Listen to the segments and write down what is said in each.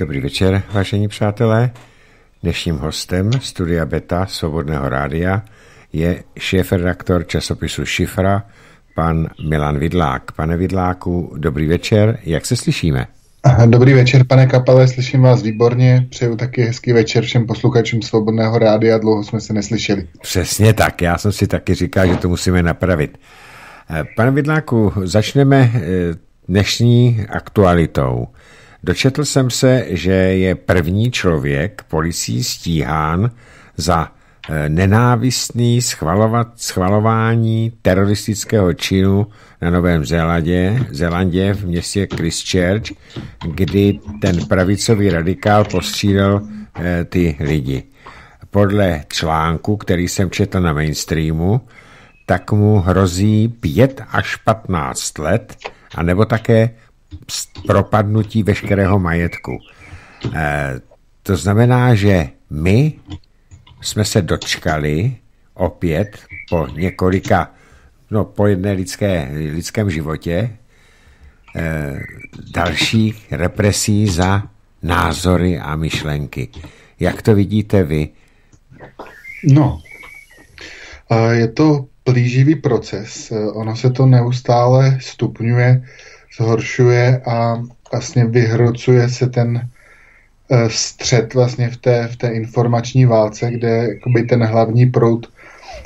Dobrý večer, vážení přátelé. Dnešním hostem Studia Beta Svobodného rádia je šéf-redaktor časopisu Šifra, pan Milan Vidlák. Pane Vidláku, dobrý večer, jak se slyšíme? Dobrý večer, pane Kapale, slyším vás výborně. Přeju taky hezký večer všem posluchačům Svobodného rádia, dlouho jsme se neslyšeli. Přesně tak, já jsem si taky říkal, že to musíme napravit. Eh, pane Vidláku, začneme eh, dnešní aktualitou. Dočetl jsem se, že je první člověk policií stíhán za eh, nenávistný schvalovat, schvalování teroristického činu na Novém Zélandě, Zélandě v městě Christchurch, kdy ten pravicový radikál postřídal eh, ty lidi. Podle článku, který jsem četl na mainstreamu, tak mu hrozí 5 až 15 let, anebo také propadnutí veškerého majetku. E, to znamená, že my jsme se dočkali opět po několika, no po jedné lidské, lidském životě e, dalších represí za názory a myšlenky. Jak to vidíte vy? No, je to plíživý proces. Ono se to neustále stupňuje zhoršuje a vlastně vyhrocuje se ten eh, střed vlastně v té, v té informační válce, kde jakoby ten hlavní proud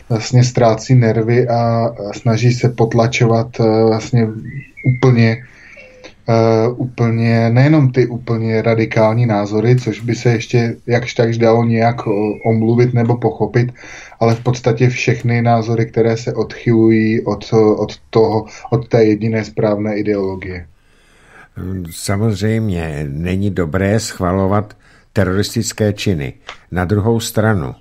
vlastně ztrácí nervy a snaží se potlačovat eh, vlastně úplně Uh, úplně, nejenom ty úplně radikální názory, což by se ještě jakž takž dalo nějak omluvit nebo pochopit, ale v podstatě všechny názory, které se odchylují od, od, toho, od té jediné správné ideologie. Samozřejmě není dobré schvalovat teroristické činy. Na druhou stranu,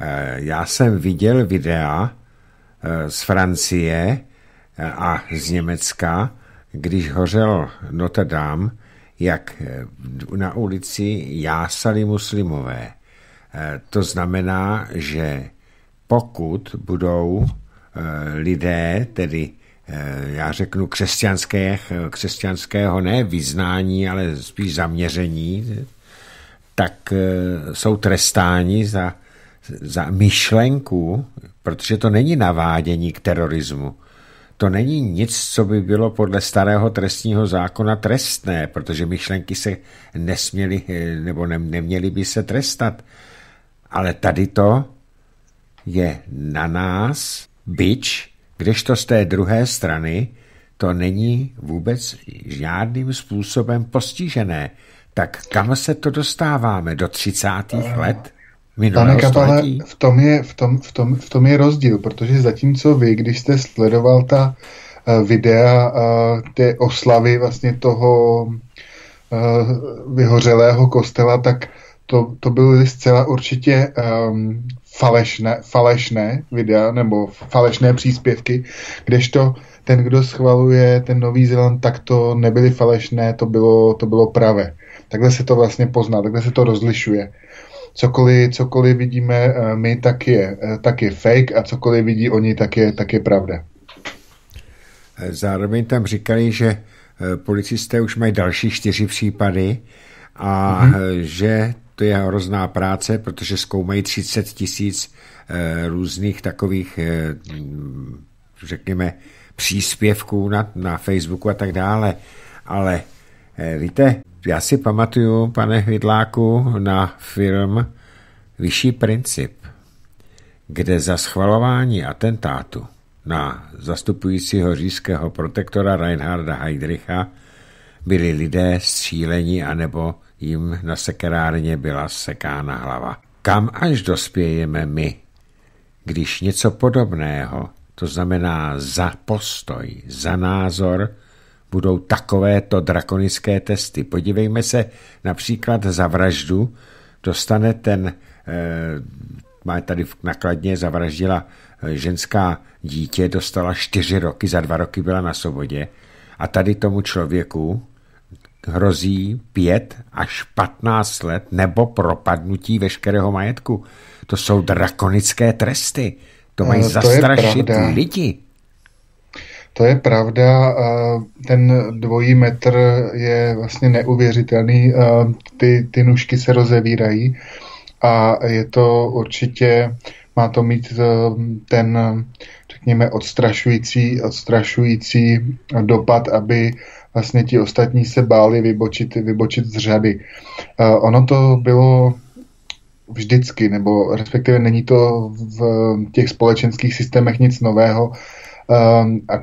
eh, já jsem viděl videa eh, z Francie a z Německa, když hořel Notre Dame, jak eh, na ulici jásali muslimové. Eh, to znamená, že pokud budou eh, lidé, tedy já řeknu křesťanské, křesťanského ne vyznání, ale spíš zaměření, tak jsou trestáni za, za myšlenku, protože to není navádění k terorismu to není nic, co by bylo podle starého trestního zákona trestné, protože myšlenky se nesměly nebo ne, neměly by se trestat. Ale tady to je na nás byč, kdežto z té druhé strany to není vůbec žádným způsobem postižené. Tak kam se to dostáváme? Do 30. let? Pane Kapale, v tom, je, v, tom, v, tom, v tom je rozdíl, protože zatímco vy, když jste sledoval ta uh, videa uh, té oslavy vlastně toho uh, vyhořelého kostela, tak to, to byly zcela určitě um, falešné, falešné videa nebo falešné příspěvky, kdežto ten, kdo schvaluje ten Nový Zéland, tak to nebyly falešné, to bylo, to bylo pravé. Takhle se to vlastně pozná, takhle se to rozlišuje cokoliv, cokoliv vidíme eh, my, tak je, eh, tak je fake a cokoliv vidí oni, tak je, tak je pravda. Zároveň tam říkali, že eh, policisté už mají další čtyři případy a mm-hmm. že to je hrozná práce, protože zkoumají 30 tisíc různých takových, řekněme, příspěvků na, na Facebooku a tak dále. Ale víte, já si pamatuju, pane Vidláku, na film Vyšší princip, kde za schvalování atentátu na zastupujícího říšského protektora Reinharda Heydricha byli lidé stříleni anebo jim na sekerárně byla sekána hlava. Kam až dospějeme my, když něco podobného, to znamená za postoj, za názor, budou takovéto drakonické testy. Podívejme se například za vraždu, dostane ten, eh, má tady v nakladně zavraždila eh, ženská dítě, dostala čtyři roky, za dva roky byla na svobodě a tady tomu člověku hrozí pět až patnáct let nebo propadnutí veškerého majetku. To jsou drakonické tresty. To mají no, to zastrašit lidi. To je pravda, ten dvojí metr je vlastně neuvěřitelný, ty, ty nůžky se rozevírají a je to určitě, má to mít ten, řekněme, odstrašující, odstrašující dopad, aby vlastně ti ostatní se báli vybočit, vybočit z řady. Ono to bylo vždycky, nebo respektive není to v těch společenských systémech nic nového. Um, a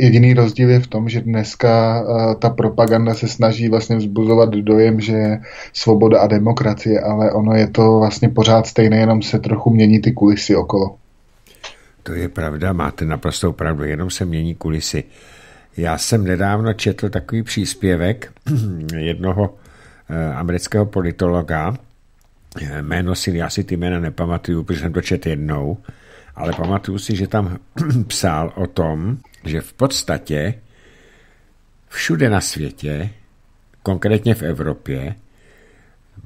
jediný rozdíl je v tom, že dneska uh, ta propaganda se snaží vlastně vzbuzovat dojem, že je svoboda a demokracie, ale ono je to vlastně pořád stejné, jenom se trochu mění ty kulisy okolo. To je pravda, máte naprostou pravdu, jenom se mění kulisy. Já jsem nedávno četl takový příspěvek jednoho uh, amerického politologa, jméno si, já si ty jména nepamatuju, protože jsem to četl jednou, ale pamatuju si, že tam psal o tom, že v podstatě všude na světě, konkrétně v Evropě,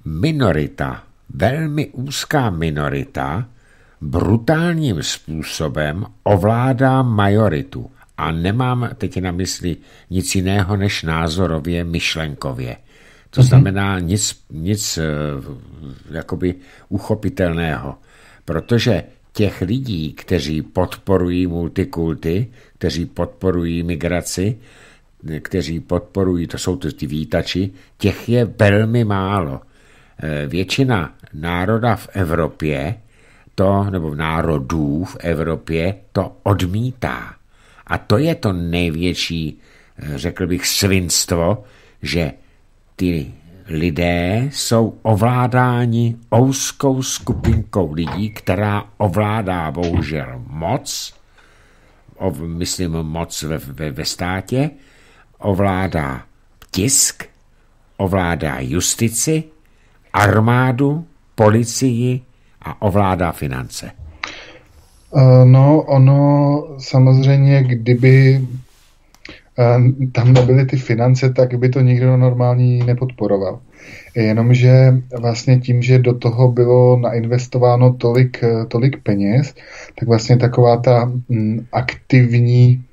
minorita, velmi úzká minorita, brutálním způsobem ovládá majoritu. A nemám teď na mysli nic jiného než názorově, myšlenkově. To mhm. znamená nic, nic eh, jakoby uchopitelného. Protože těch lidí, kteří podporují multikulty, kteří podporují migraci, kteří podporují, to jsou ty výtači, těch je velmi málo. Eh, většina národa v Evropě, to, nebo národů v Evropě, to odmítá. A to je to největší, eh, řekl bych, svinstvo, že ty lidé jsou ovládáni ouskou skupinkou lidí, která ovládá bohužel moc, ov, myslím moc ve, ve, ve státě, ovládá tisk, ovládá justici, armádu, policii a ovládá finance. Eh, no, ono samozřejmě, kdyby tam nebyly ty finance, tak by to nikdo normální nepodporoval. Jenomže vlastně tím, že do toho bylo nainvestováno tolik, tolik peněz, tak vlastně taková ta mm, aktivní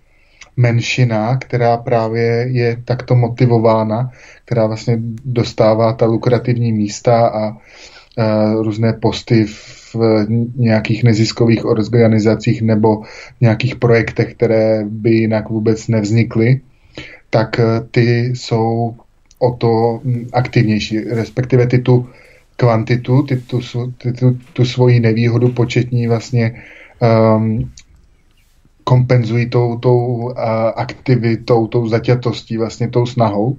menšina, která právě je takto motivována, která vlastně dostává ta lukrativní místa a různé posty v nějakých neziskových organizacích nebo nějakých projektech, které by jinak vůbec nevznikly, tak eh, ty jsou o to hm, aktivnější, respektive ty tu kvantitu, ty tu, ty tu, tu svoji nevýhodu početní vlastně um, kompenzují tou, tou uh, aktivitou, tou zaťatostí, vlastně tou snahou. Uh,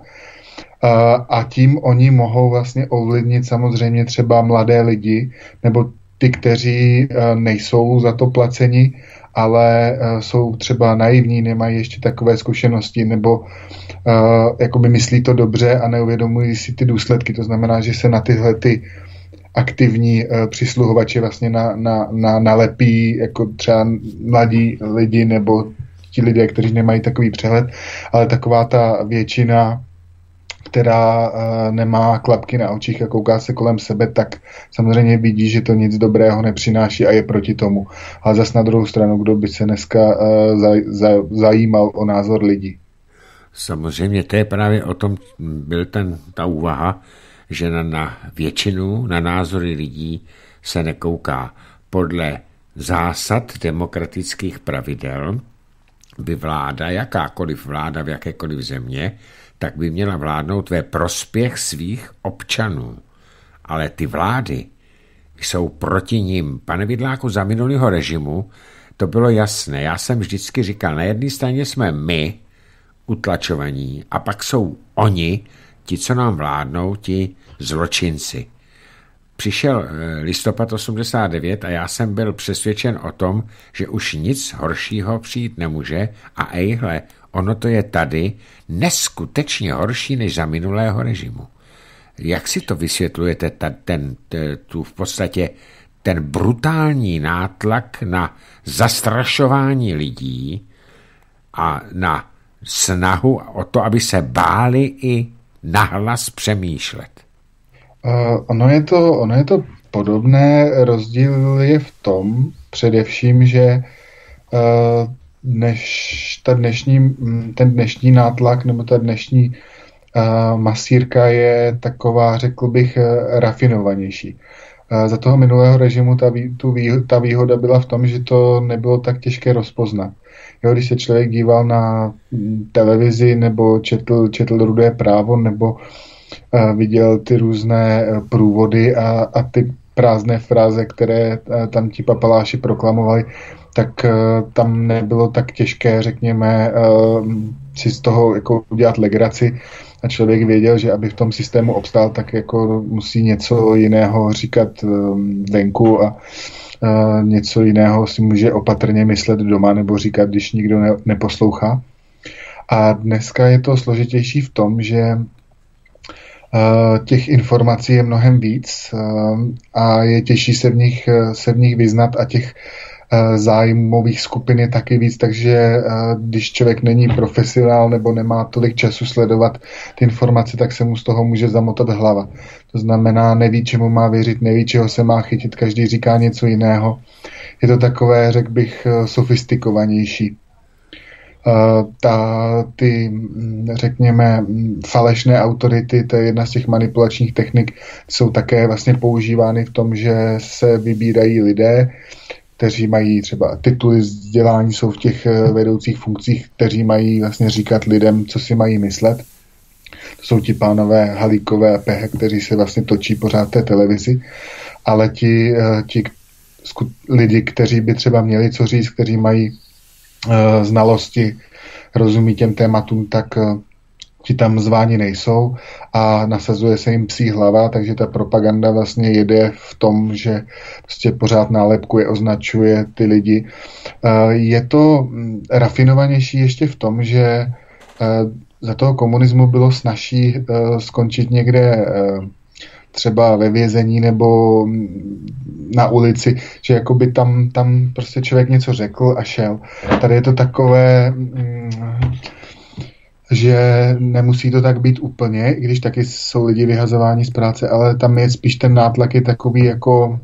a tím oni mohou vlastně ovlivnit samozřejmě třeba mladé lidi nebo ty, kteří eh, nejsou za to placeni, ale eh, jsou třeba naivní, nemají ještě takové zkušenosti, nebo uh, jakoby myslí to dobře a neuvědomují si ty důsledky. To znamená, že se na tyhle ty aktivní uh, přisluhovači vlastně na, na, na, nalepí jako třeba mladí lidi nebo ti lidé, kteří nemají takový přehled, ale taková ta většina která uh, nemá klapky na očích a kouká se kolem sebe, tak samozřejmě vidí, že to nic dobrého nepřináší a je proti tomu. Ale zas na druhou stranu, kdo by se dneska za, zajímal o názor lidí. Samozřejmě to je právě o tom, byl ten, ta úvaha, že na, na většinu, na názory lidí se nekouká. Podle zásad demokratických pravidel by vláda, jakákoliv vláda v jakékoliv země, tak by měla vládnout ve prospěch svých občanů. Ale ty vlády jsou proti ním. Pane Vidláku, za minulého režimu to bylo jasné. Já jsem vždycky říkal, na jedné straně jsme my, utlačovaní, a pak jsou oni, ti, co nám vládnou, ti zločinci. Přišel eh, listopad 89 a já jsem byl přesvědčen o tom, že už nic horšího přijít nemůže a ejhle, ono to je tady neskutečně horší než za minulého režimu. Jak si to vysvětlujete, ta, ten, tu v podstatě ten brutální nátlak na zastrašování lidí a na snahu o to, aby se báli i nahlas přemýšlet? Uh, ono, je to, ono je to podobné. Rozdíl je v tom především, že uh, dneš, ta dnešní, ten dnešní nátlak nebo ta dnešní uh, masírka je taková, řekl bych, rafinovanější. Uh, za toho minulého režimu ta, vý, tu vý, ta výhoda byla v tom, že to nebylo tak těžké rozpoznat. Jo, když se člověk díval na televizi nebo četl, četl rudé právo nebo uh, viděl ty různé průvody a, a ty prázdné fráze, které tam ti papaláši proklamovali, tak uh, tam nebylo tak těžké, řekněme, uh, si z toho jako udělat legraci a člověk věděl, že aby v tom systému obstál, tak jako musí něco jiného říkat um, venku a něco jiného si může opatrně myslet doma nebo říkat, když nikdo ne, neposlouchá. A dneska je to složitější v tom, že těch informací je mnohem víc a je těžší se v nich, se v nich vyznat a těch Eh, zájmových skupin je taky víc, takže eh, když člověk není profesionál nebo nemá tolik času sledovat ty informace, tak se mu z toho může zamotat hlava. To znamená, neví, čemu má věřit, neví, čeho se má chytit, každý říká něco jiného. Je to takové, řekl bych, eh, sofistikovanější. Ta, ty, mm, řekněme, mm, falešné autority, to je jedna z těch manipulačních technik, jsou také vlastně používány v tom, že se vybírají lidé, kteří mají třeba tituly vzdělání, jsou v těch eh, vedoucích funkcích, kteří mají vlastně říkat lidem, co si mají myslet. To jsou ti pánové Halíkové a Pehe, kteří se vlastně točí pořád té televizi, ale ti, eh, ti lidi, kteří by třeba měli co říct, kteří mají uh, znalosti, rozumí těm tématům, tak ti tam zváni nejsou a nasazuje se jim psí hlava, takže ta propaganda vlastně jede v tom, že prostě pořád nálepkuje, označuje ty lidi. Eh, je to mm, rafinovanější ještě v tom, že eh, za toho komunismu bylo snažší eh, skončit někde třeba ve vězení nebo mm, na ulici, že jakoby tam, tam prostě člověk něco řekl a šel. Tady je to takové, mm, že nemusí to tak být úplně, i když taky jsou lidi vyhazováni z práce, ale tam je spíš ten nátlak je takový jako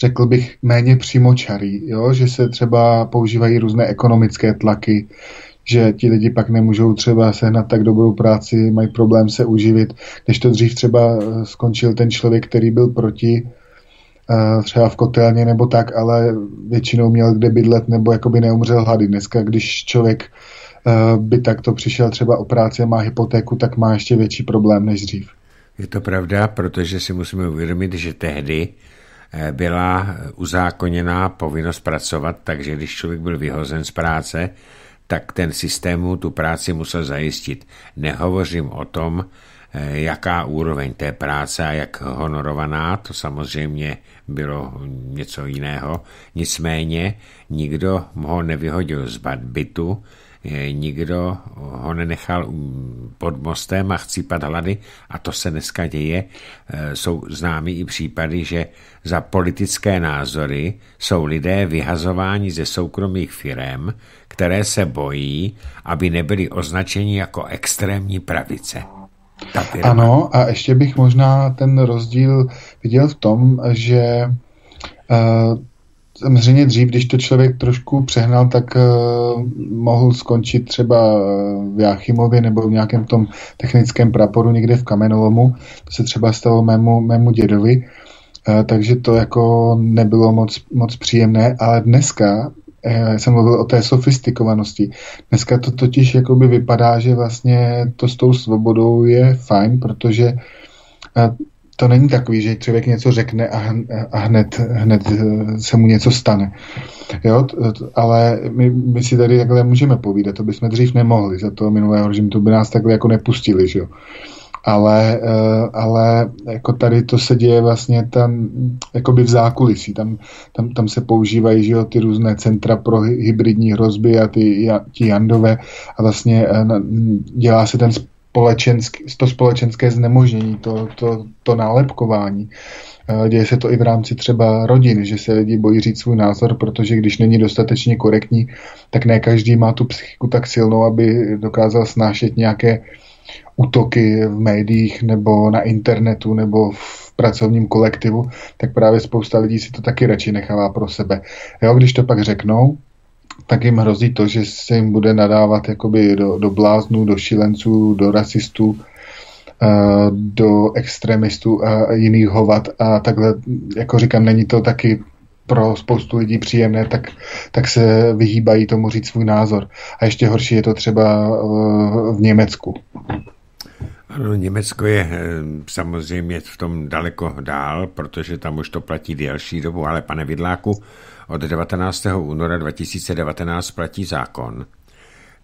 řekl bych, méně přímočarý, jo? že se třeba používají různé ekonomické tlaky, že ti lidi pak nemůžou třeba sehnat tak dobrou práci, mají problém se uživit, když to dřív třeba skončil ten člověk, který byl proti, eh, třeba v kotelně nebo tak, ale většinou měl kde bydlet nebo jakoby neumřel hlady. Dneska, když člověk Eh, by takto přišel třeba o práci a má hypotéku, tak má ještě větší problém než dřív. Je to pravda, protože si musíme uvědomit, že tehdy eh, byla uzákoněná povinnost pracovat, takže když člověk byl vyhozen z práce, tak ten systém mu tu práci musel zajistit. Nehovořím o tom, eh, jaká úroveň té práce a jak honorovaná, to samozřejmě bylo něco jiného. Nicméně nikdo ho nevyhodil z bytu, nikdo ho nenechal pod mostem a chcípat hlady a to se dneska děje. E, jsou známy i případy, že za politické názory jsou lidé vyhazováni ze soukromých firm, které se bojí, aby nebyli označeni jako extrémní pravice. Ano, a ještě bych možná ten rozdíl viděl v tom, že uh, samozřejmě dřív, když to člověk trošku přehnal, tak uh, mohl skončit třeba eh, v Jáchymově nebo v nějakém tom technickém praporu někde v kamenolomu. To se třeba stalo mému, mému dědovi, uh, takže to jako nebylo moc, moc příjemné, ale dneska já jsem mluvil o té sofistikovanosti. Dneska to totiž vypadá, že vlastně to s tou svobodou je fajn, protože to není takový, že člověk něco řekne a, a hned, hned eh, se mu něco stane. Jo, ale my, my si tady takhle můžeme povídat, to bychom dřív nemohli, za to minulého režimu to by nás takhle jako nepustili, že jo. Ale, eh, ale jako tady to se děje vlastně tam jakoby v zákulisí, tam, tam, tam se používají že jo, ty různé centra pro hybridní hrozby a ty, ti jandové a vlastně eh, dělá se ten společenské, to společenské znemožnění, to, to, to nálepkování. Eh, děje se to i v rámci třeba rodin, že se lidi bojí říct svůj názor, protože když není dostatečně korektní, tak ne každý má tu psychiku tak silnou, aby dokázal snášet nějaké útoky v médiích nebo na internetu nebo v pracovním kolektivu, tak právě spousta lidí si to taky radši nechává pro sebe. Jo, když to pak řeknou, tak jim hrozí to, že se jim bude nadávat jakoby do, do bláznů, do šilenců, do rasistů, do extremistů a jiných hovat a takhle, jako říkám, není to taky pro spoustu lidí příjemné, tak, tak se vyhýbají tomu říct svůj názor. A ještě horší je to třeba v Německu. Ano, Německo je eh, samozřejmě v tom daleko dál, protože tam už to platí delší dobu, ale pane Vidláku, od 19. února 2019 platí zákon,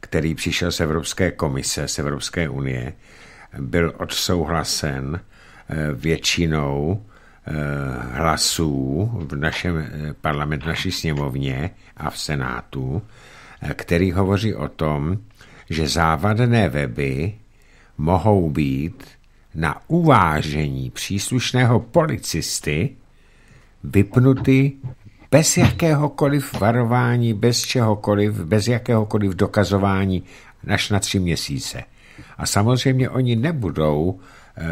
který přišel z Evropské komise, z Evropské unie, byl odsouhlasen eh, většinou eh, hlasů v našem parlamentu, v naší sněmovně a v Senátu, který hovoří o tom, že závadné weby mohou být na uvážení příslušného policisty vypnuty bez jakéhokoliv varování, bez čehokoliv, bez jakéhokoliv dokazování až na tři měsíce. A samozřejmě oni nebudou e,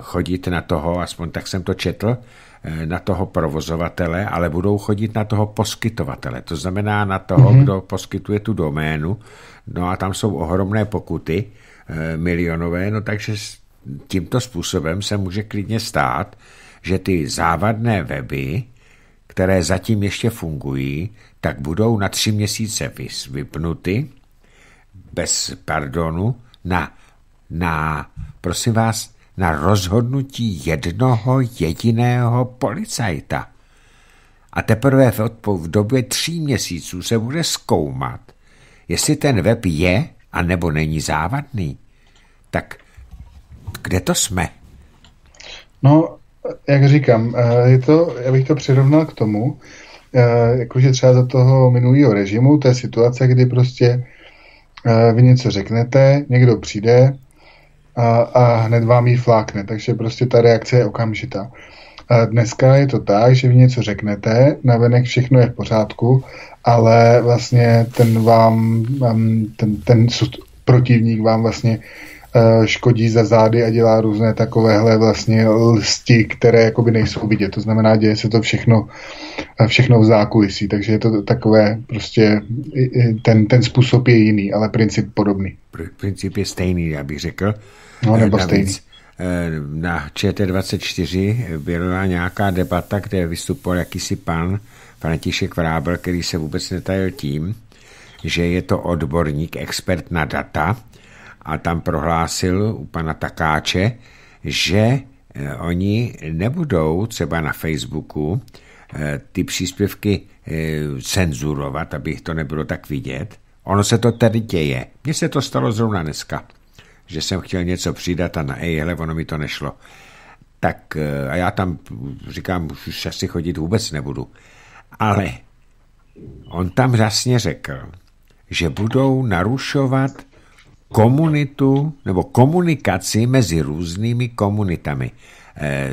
chodit na toho, aspoň tak jsem to četl, e, na toho provozovatele, ale budou chodit na toho poskytovatele. To znamená na toho, mm-hmm. kdo poskytuje tu doménu. No a tam jsou ohromné pokuty Eh, milionové, no takže tímto způsobem se může klidně stát, že ty závadné weby, které zatím ještě fungují, tak budou na tři měsíce vypnuty bez pardonu na, na, prosím vás, na rozhodnutí jednoho jediného policajta. A teprve v, v době tří měsíců se bude zkoumat, jestli ten web je a nebo není závadný, tak kde to jsme? No, jak říkám, eh, je to, já bych to přirovnal k tomu, eh, jakože třeba za toho minulého režimu, to je situace, kdy prostě eh, vy něco řeknete, někdo přijde a, a hned vám ji flákne, takže prostě ta reakce je okamžitá. A dneska je to tak, že vy něco řeknete, navenek všechno je v pořádku, ale vlastně ten vám, ten, ten protivník vám vlastně škodí za zády a dělá různé takovéhle vlastně lsti, které jakoby nejsou vidět. To znamená, děje se to všechno, eh, všechno v zákulisí, takže je to takové prostě, ten, ten způsob je jiný, ale princip podobný. Princip je stejný, já bych řekl. No, nebo Navíc, stejný. Na ČT24 byla nějaká debata, kde vystupoval jakýsi pan, František Vrábel, který se vůbec netajil tím, že je to odborník, expert na data a tam prohlásil u pana Takáče, že eh, oni nebudou třeba na Facebooku eh, ty příspěvky eh, cenzurovat, aby to nebylo tak vidět. Ono se to tady děje. Mně se to stalo zrovna dneska, že jsem chtěl něco přidat a na ej, hele, ono mi to nešlo. Tak a já tam říkám, už asi chodit vůbec nebudu. Ale on tam jasně řekl, že budou narušovat komunitu nebo komunikaci mezi různými komunitami. E,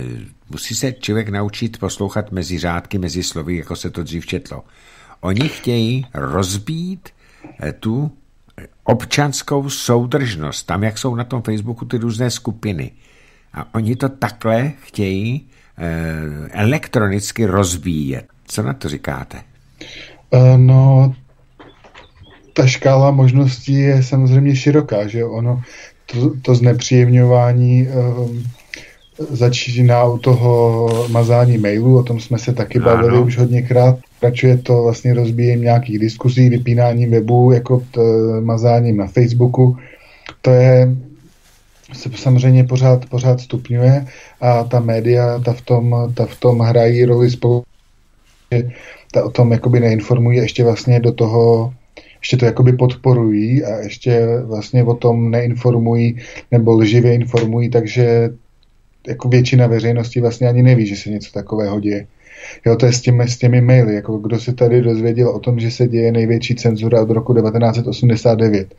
musí se člověk naučit poslouchat mezi řádky, mezi slovy, jako se to dřív četlo. Oni chtějí rozbít e, tu občanskou soudržnost, tam, jak jsou na tom Facebooku ty různé skupiny. A oni to takhle chtějí e, elektronicky rozbíjet. Co na to říkáte? No, ta škála možností je samozřejmě široká, že ono to, to znepříjemňování um, začíná u toho mazání mailů, o tom jsme se taky bavili ano. už hodněkrát. Pračuje to vlastně rozbíjem nějakých diskuzí, vypínáním webu, jako t, mazáním na Facebooku. To je se samozřejmě pořád, pořád stupňuje a ta média ta v tom, ta v tom hrají roli spolu ta o tom jakoby neinformují ještě vlastně do toho ještě to jakoby podporují a ještě vlastně o tom neinformují nebo lživě informují, takže jako většina veřejnosti vlastně ani neví, že se něco takového děje. Jo, to je s těmi, s těmi maily, jako kdo se tady dozvěděl o tom, že se děje největší cenzura od roku 1989.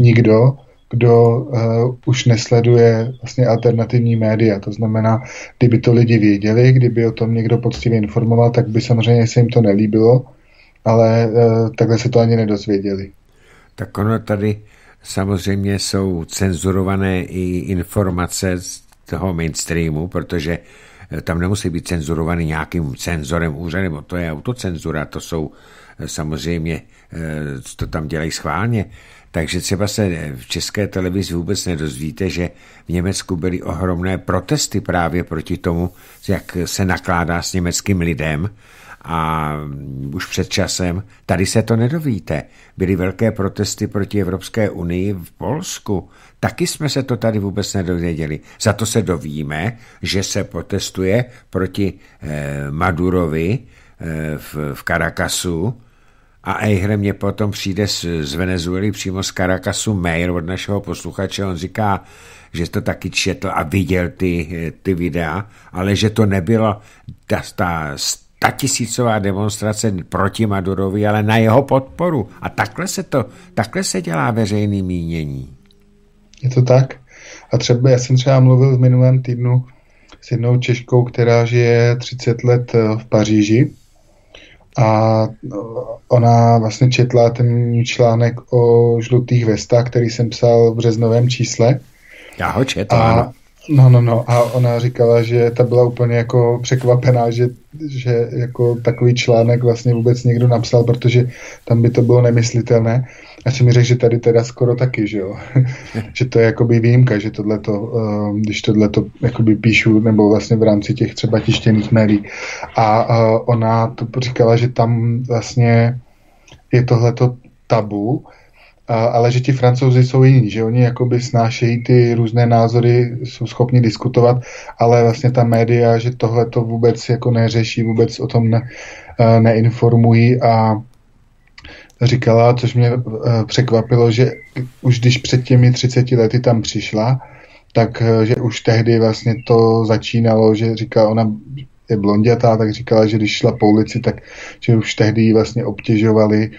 Nikdo, kdo uh, už nesleduje vlastně alternativní média. To znamená, kdyby to lidi věděli, kdyby o tom někdo poctivě informoval, tak by samozřejmě se jim to nelíbilo ale uh, takhle se to ani nedozvěděli. Tak ono tady samozřejmě jsou cenzurované i informace z toho mainstreamu, protože tam nemusí být cenzurovaný nějakým cenzorem úřadem, to je autocenzura, to jsou samozřejmě, to tam dělají schválně. Takže třeba se v české televizi vůbec nedozvíte, že v Německu byly ohromné protesty právě proti tomu, jak se nakládá s německým lidem a už před časem, tady se to nedovíte. Byly velké protesty proti Evropské unii v Polsku. Taky jsme se to tady vůbec nedověděli. Za to se dovíme, že se protestuje proti eh, Madurovi eh, v, v Caracasu, a Eichre mě potom přijde z, z Venezuely přímo z Caracasu mail od našeho posluchače, on říká, že to taky četl a viděl ty, ty videa, ale že to nebylo ta, ta, ta tisícová demonstrace proti Madurovi, ale na jeho podporu. A takhle se to, takhle se dělá veřejný mínění. Je to tak? A třeba já jsem třeba mluvil v minulém týdnu s jednou Češkou, která žije 30 let v Paříži a ona vlastně četla ten článek o žlutých vestách, který jsem psal v březnovém čísle. Já ho četl, a, No, no, no. A ona říkala, že ta byla úplně jako překvapená, že, že jako takový článek vlastně vůbec někdo napsal, protože tam by to bylo nemyslitelné. A si mi řekl, že tady teda skoro taky, že jo. že to je jakoby výjimka, že tohleto, uh, když tohleto jakoby píšu, nebo vlastně v rámci těch třeba tištěných médií. A uh, ona to říkala, že tam vlastně je tohleto tabu, a, ale že ti francouzi jsou jiní, že oni jakoby snášejí ty různé názory, jsou schopni diskutovat, ale vlastně ta média, že tohle to vůbec jako neřeší, vůbec o tom ne, neinformují. A říkala, což mě překvapilo, že už když před těmi 30 lety tam přišla, tak že už tehdy vlastně to začínalo, že říká, ona je blondětá, tak říkala, že když šla po ulici, tak že už tehdy vlastně obtěžovali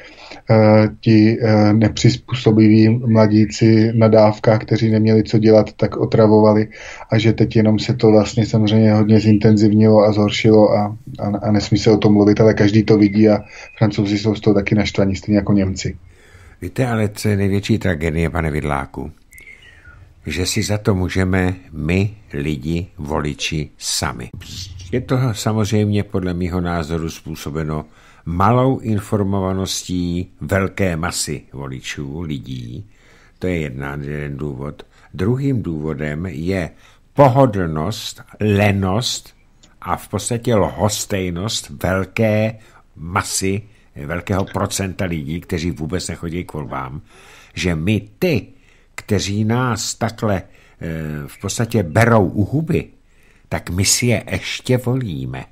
Eh, ti eh, nepřizpůsobiví mladíci na dávkách, kteří neměli co dělat, tak otravovali a že teď jenom se to vlastně samozřejmě hodně zintenzivnilo a zhoršilo a, a, a nesmí se o tom mluvit, ale každý to vidí a francouzi jsou z toho taky naštvaní, stejně jako Němci. Víte, ale co je největší tragédie, pane Vidláku? Že si za to můžeme my, lidi, voliči, sami. Je to samozřejmě podle mého názoru způsobeno malou informovaností velké masy voličů, lidí. To je jedna, jeden důvod. Druhým důvodem je pohodlnost, lenost a v podstatě lhostejnost velké masy, velkého procenta lidí, kteří vůbec nechodí k volbám, že my ty, kteří nás takhle eh, v podstatě berou u huby, tak my si je ještě volíme.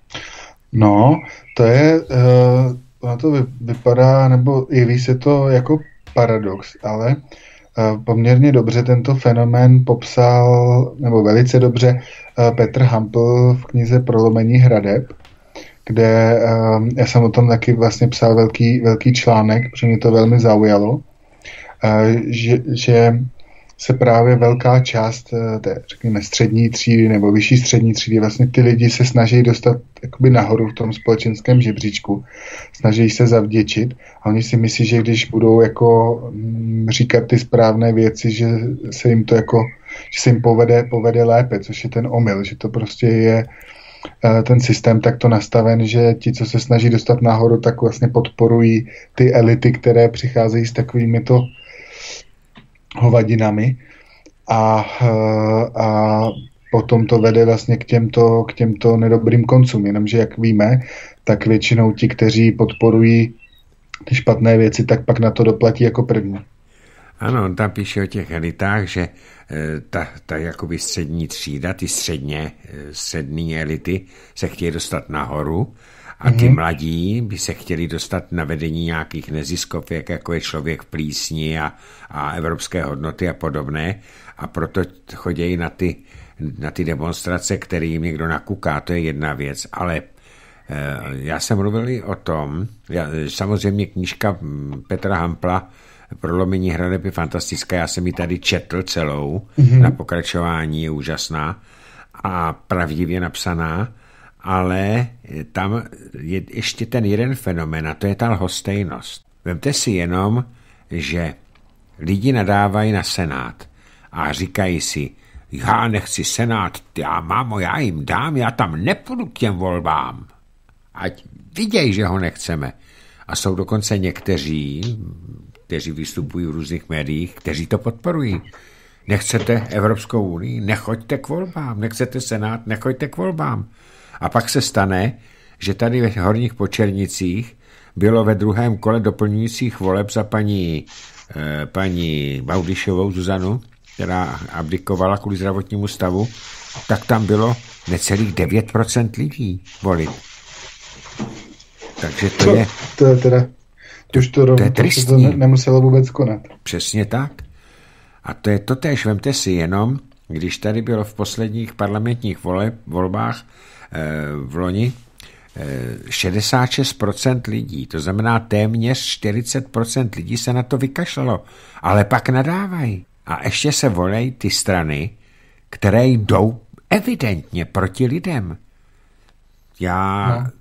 No, to je, uh, na to vypadá, nebo jeví se to jako paradox, ale uh, poměrně dobře tento fenomén popsal, nebo velice dobře, uh, Petr Hampl v knize Prolomení hradeb, kde uh, já jsem o tom taky vlastně psal velký, velký článek, protože mě to velmi zaujalo, uh, že, že se právě velká část eh, té, řekněme, střední třídy nebo vyšší střední třídy, vlastně ty lidi se snaží dostat jakoby nahoru v tom společenském žebříčku, snaží se zavděčit a oni si myslí, že když budou jako mm, říkat ty správné věci, že se jim to jako, že se jim povede, povede lépe, což je ten omyl, že to prostě je eh, ten systém takto nastaven, že ti, co se snaží dostat nahoru, tak vlastně podporují ty elity, které přicházejí s takovými to hovadinami a, eh, a potom to vede vlastně k těmto, k těmto nedobrým koncům. Jenomže, jak víme, tak většinou ti, kteří podporují ty špatné věci, tak pak na to doplatí jako první. Ano, on tam píše o těch elitách, že eh, ta, ta jakoby střední třída, ty středně, eh, střední elity se chtějí dostat nahoru a ty mm-hmm. mladí by se chtěli dostat na vedení nějakých neziskovek, jako je člověk v plísni a, a evropské hodnoty a podobné. A proto chodějí na ty, na ty demonstrace, které jim někdo nakuká. To je jedna věc. Ale eh, já jsem mluvil i o tom, já, samozřejmě knížka Petra Hampla Prolomení hradeb je fantastická, já jsem ji tady četl celou, mm-hmm. na pokračování je úžasná a pravdivě napsaná ale tam je ještě ten jeden fenomen a to je ta lhostejnost. Vemte si jenom, že lidi nadávají na Senát a říkají si, já nechci senát, já mámo, já jim dám, já tam nepůjdu k těm volbám. Ať viděj, že ho nechceme. A jsou dokonce někteří, kteří vystupují v různých médiích, kteří to podporují. Nechcete Evropskou unii, nechoďte k volbám. Nechcete Senát, nechoďte k volbám. A pak se stane, že tady ve Horních Počernicích bylo ve druhém kole doplňujících voleb za paní, eh, paní Baudišovou Zuzanu, která abdikovala kvůli zdravotnímu stavu, tak tam bylo necelých 9% lidí volit. Takže to Co? je... To je teda... To, už to, to, je tristní. to ne, nemuselo vůbec konat. Přesně tak. A to je to tež, vemte si jenom, když tady bylo v posledních parlamentních vole, volbách v loni e, 66% lidí, to znamená téměř 40% lidí se na to vykašlalo, ale pak nadávají. A ještě se volejí ty strany, které jdou evidentně proti lidem. Já no.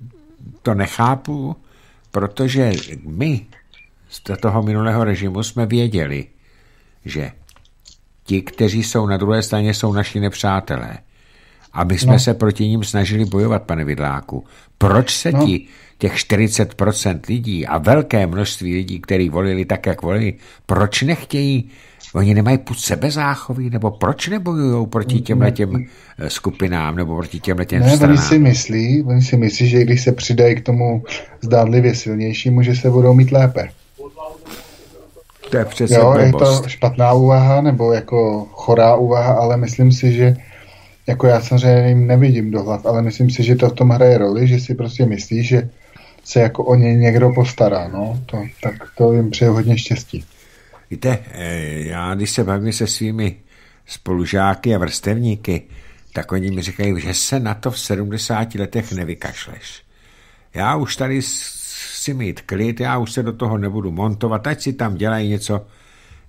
to nechápu, protože my z toho minulého režimu jsme věděli, že ti, kteří jsou na druhé straně, jsou naši nepřátelé. A my jsme no. se proti ním snažili bojovat, pane Vidláku. Proč se no. ti, těch 40% lidí a velké množství lidí, kteří volili tak, jak volili, proč nechtějí Oni nemají půd sebezáchový, nebo proč nebojují proti těmhle těm eh, skupinám, nebo proti těmhle těm ne, stranám? Oni si myslí, oni si myslí, že když se přidají k tomu zdádlivě silnějšímu, že se budou mít lépe. To je přesně Jo, je to špatná úvaha, nebo jako chorá úvaha, ale myslím si, že jako já samozřejmě jim nevidím do hlav, ale myslím si, že to v tom hraje roli, že si prostě myslí, že se jako o ně někdo postará, no, to, tak to jim přeje hodně štěstí. Víte, eh, já když se bavím se svými spolužáky a vrstevníky, tak oni mi říkají, že se na to v 70 letech nevykašleš. Já už tady si mít klid, já už se do toho nebudu montovat, ať si tam dělají něco.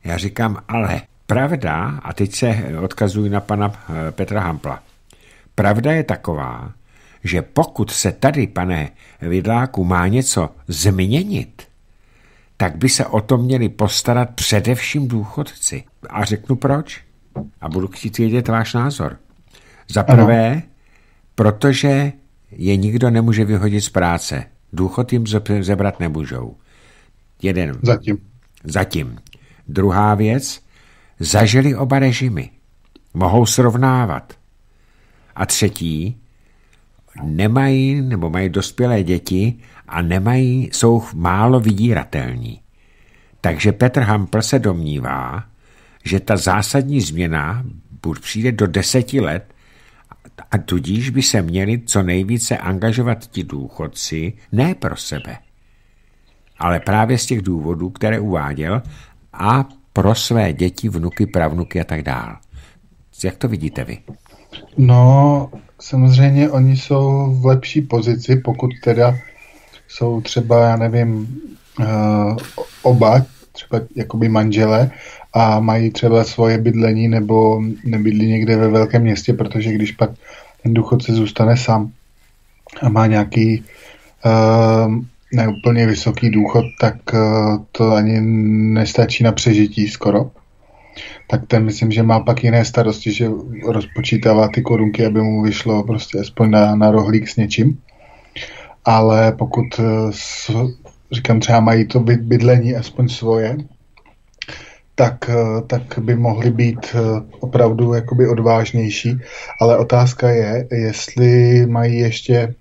Já říkám, ale pravda, a teď se odkazuji na pana eh, Petra Hampla, pravda je taková, že pokud se tady, pane Vidláku, má něco změnit, tak by se o to měli postarat především důchodci. A řeknu proč. A budu chtít vědět váš názor. Za prvé, ano. protože je nikdo nemůže vyhodit z práce. Důchod jim zebrat nemůžou. Jeden. Zatím. Zatím. Druhá věc, zažili oba režimy. Mohou srovnávat. A třetí, nemají nebo mají dospělé děti a nemají, jsou málo vydíratelní. Takže Petr Hampl se domnívá, že ta zásadní změna buď přijde do deseti let a tudíž by se měli co nejvíce angažovat ti důchodci, ne pro sebe, ale právě z těch důvodů, které uváděl, a pro své děti, vnuky, pravnuky a tak dál. Jak to vidíte vy? No, samozřejmě oni jsou v lepší pozici, pokud teda jsou třeba, já nevím, uh, oba, třeba jakoby manžele a mají třeba svoje bydlení nebo nebydlí někde ve velkém městě, protože když pak ten důchodce zůstane sám a má nějaký uh, neúplně vysoký důchod, tak uh, to ani nestačí na přežití skoro. Tak ten myslím, že má pak jiné starosti, že rozpočítává ty korunky, aby mu vyšlo prostě aspoň na, na rohlík s něčím ale pokud eh, říkám třeba mají to bydlení aspoň svoje, tak, eh, tak by mohly být eh, opravdu jakoby odvážnější, ale otázka je, jestli mají ještě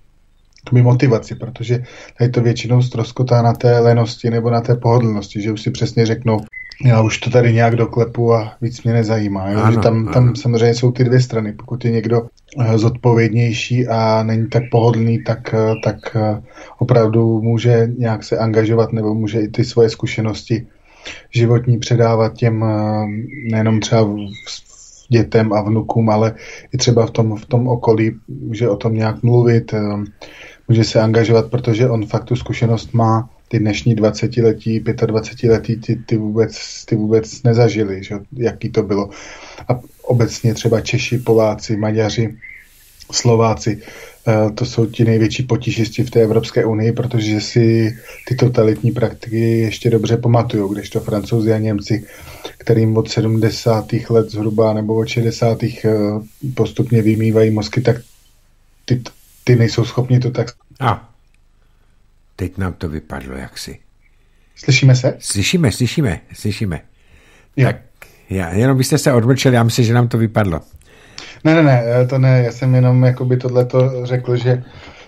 motivaci, protože tady to většinou ztroskotá na té lenosti nebo na té pohodlnosti, že už si přesně řeknou, já už to tady nějak doklepu a víc mě nezajímá. Jo? Ano, že tam, tam samozřejmě jsou ty dvě strany. Pokud je někdo eh, zodpovědnější a není tak pohodlný, tak, eh, tak eh, opravdu může nějak se angažovat nebo může i ty svoje zkušenosti životní předávat těm nejenom třeba dětem a vnukům, ale i třeba v tom, v tom okolí může o tom nějak mluvit, může se angažovat, protože on fakt tu zkušenost má ty dnešní 20-letí, 25-letí, ty, ty, vůbec, ty vůbec nezažili, že? jaký to bylo. A obecně třeba Češi, Poláci, Maďaři, Slováci, eh, to jsou ti největší potížisti v té Evropské unii, protože si ty totalitní praktiky ještě dobře pamatují, když to francouzi a Němci, kterým od 70. let zhruba nebo od 60. Eh, postupně vymývají mozky, tak ty, ty nejsou schopni to tak... A, teď nám to vypadlo jaksi. Slyšíme se? Slyšíme, slyšíme, slyšíme. Jo. Tak já, jenom byste se odmlčeli, já myslím, že nám to vypadlo. Ne, ne, ne, to ne, já jsem jenom jakoby tohleto řekl, že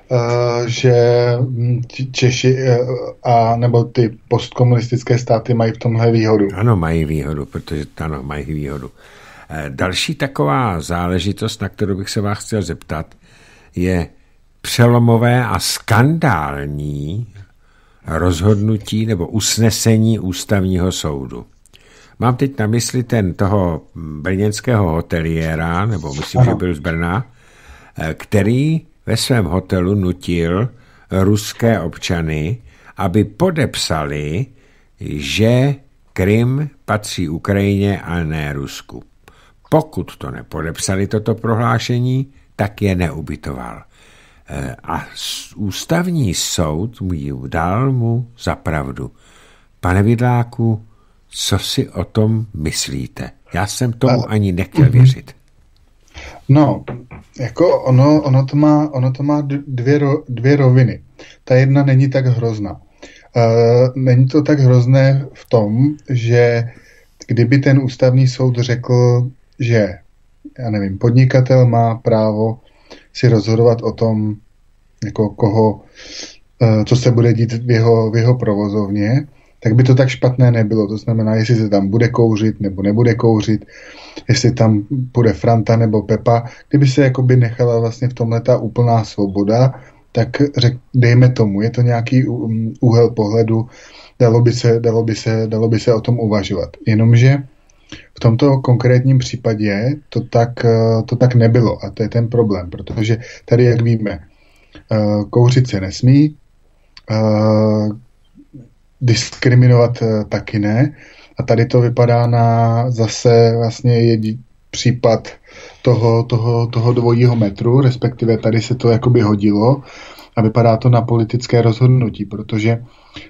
Uh, že hm, Češi uh, a nebo ty postkomunistické státy mají v tomhle výhodu. Ano, mají výhodu, protože ano, mají výhodu. Uh, další taková záležitost, na kterou bych se vás chtěl zeptat, je přelomové a skandální rozhodnutí nebo usnesení ústavního soudu. Mám teď na mysli ten toho brněnského hoteliéra, nebo myslím, že byl z Brna, eh, který ve svém hotelu nutil ruské občany, aby podepsali, že Krym patří Ukrajině a ne Rusku. Pokud to nepodepsali, toto prohlášení, tak je neubytoval. Eh, a ústavní soud mu dal mu za pravdu. Pane Vidláku, co si o tom myslíte? Já jsem tomu a, ani nechtěl věřit. No, jako ono, ono to má, ono to má dvě, dvě roviny. Ta jedna není tak hrozná. Uh, není to tak hrozné v tom, že kdyby ten ústavní soud řekl, že, já nevím, podnikatel má právo si rozhodovat o tom, jako koho, uh, co se bude dít v jeho, v jeho provozovně, tak by to tak špatné nebylo. To znamená, jestli se tam bude kouřit nebo nebude kouřit, jestli tam bude Franta nebo Pepa. Kdyby se jakoby nechala vlastně v tomhle ta úplná svoboda, tak řek, dejme tomu, je to nějaký úhel pohledu, dalo by, se, dalo, by se, dalo by se o tom uvažovat. Jenomže v tomto konkrétním případě to tak, to tak nebylo a to je ten problém, protože tady, jak víme, eh, kouřit se nesmí, eh, diskriminovat eh, taky ne. A tady to vypadá na zase vlastně jedí, případ toho, toho, toho dvojího metru, respektive tady se to jakoby hodilo a vypadá to na politické rozhodnutí, protože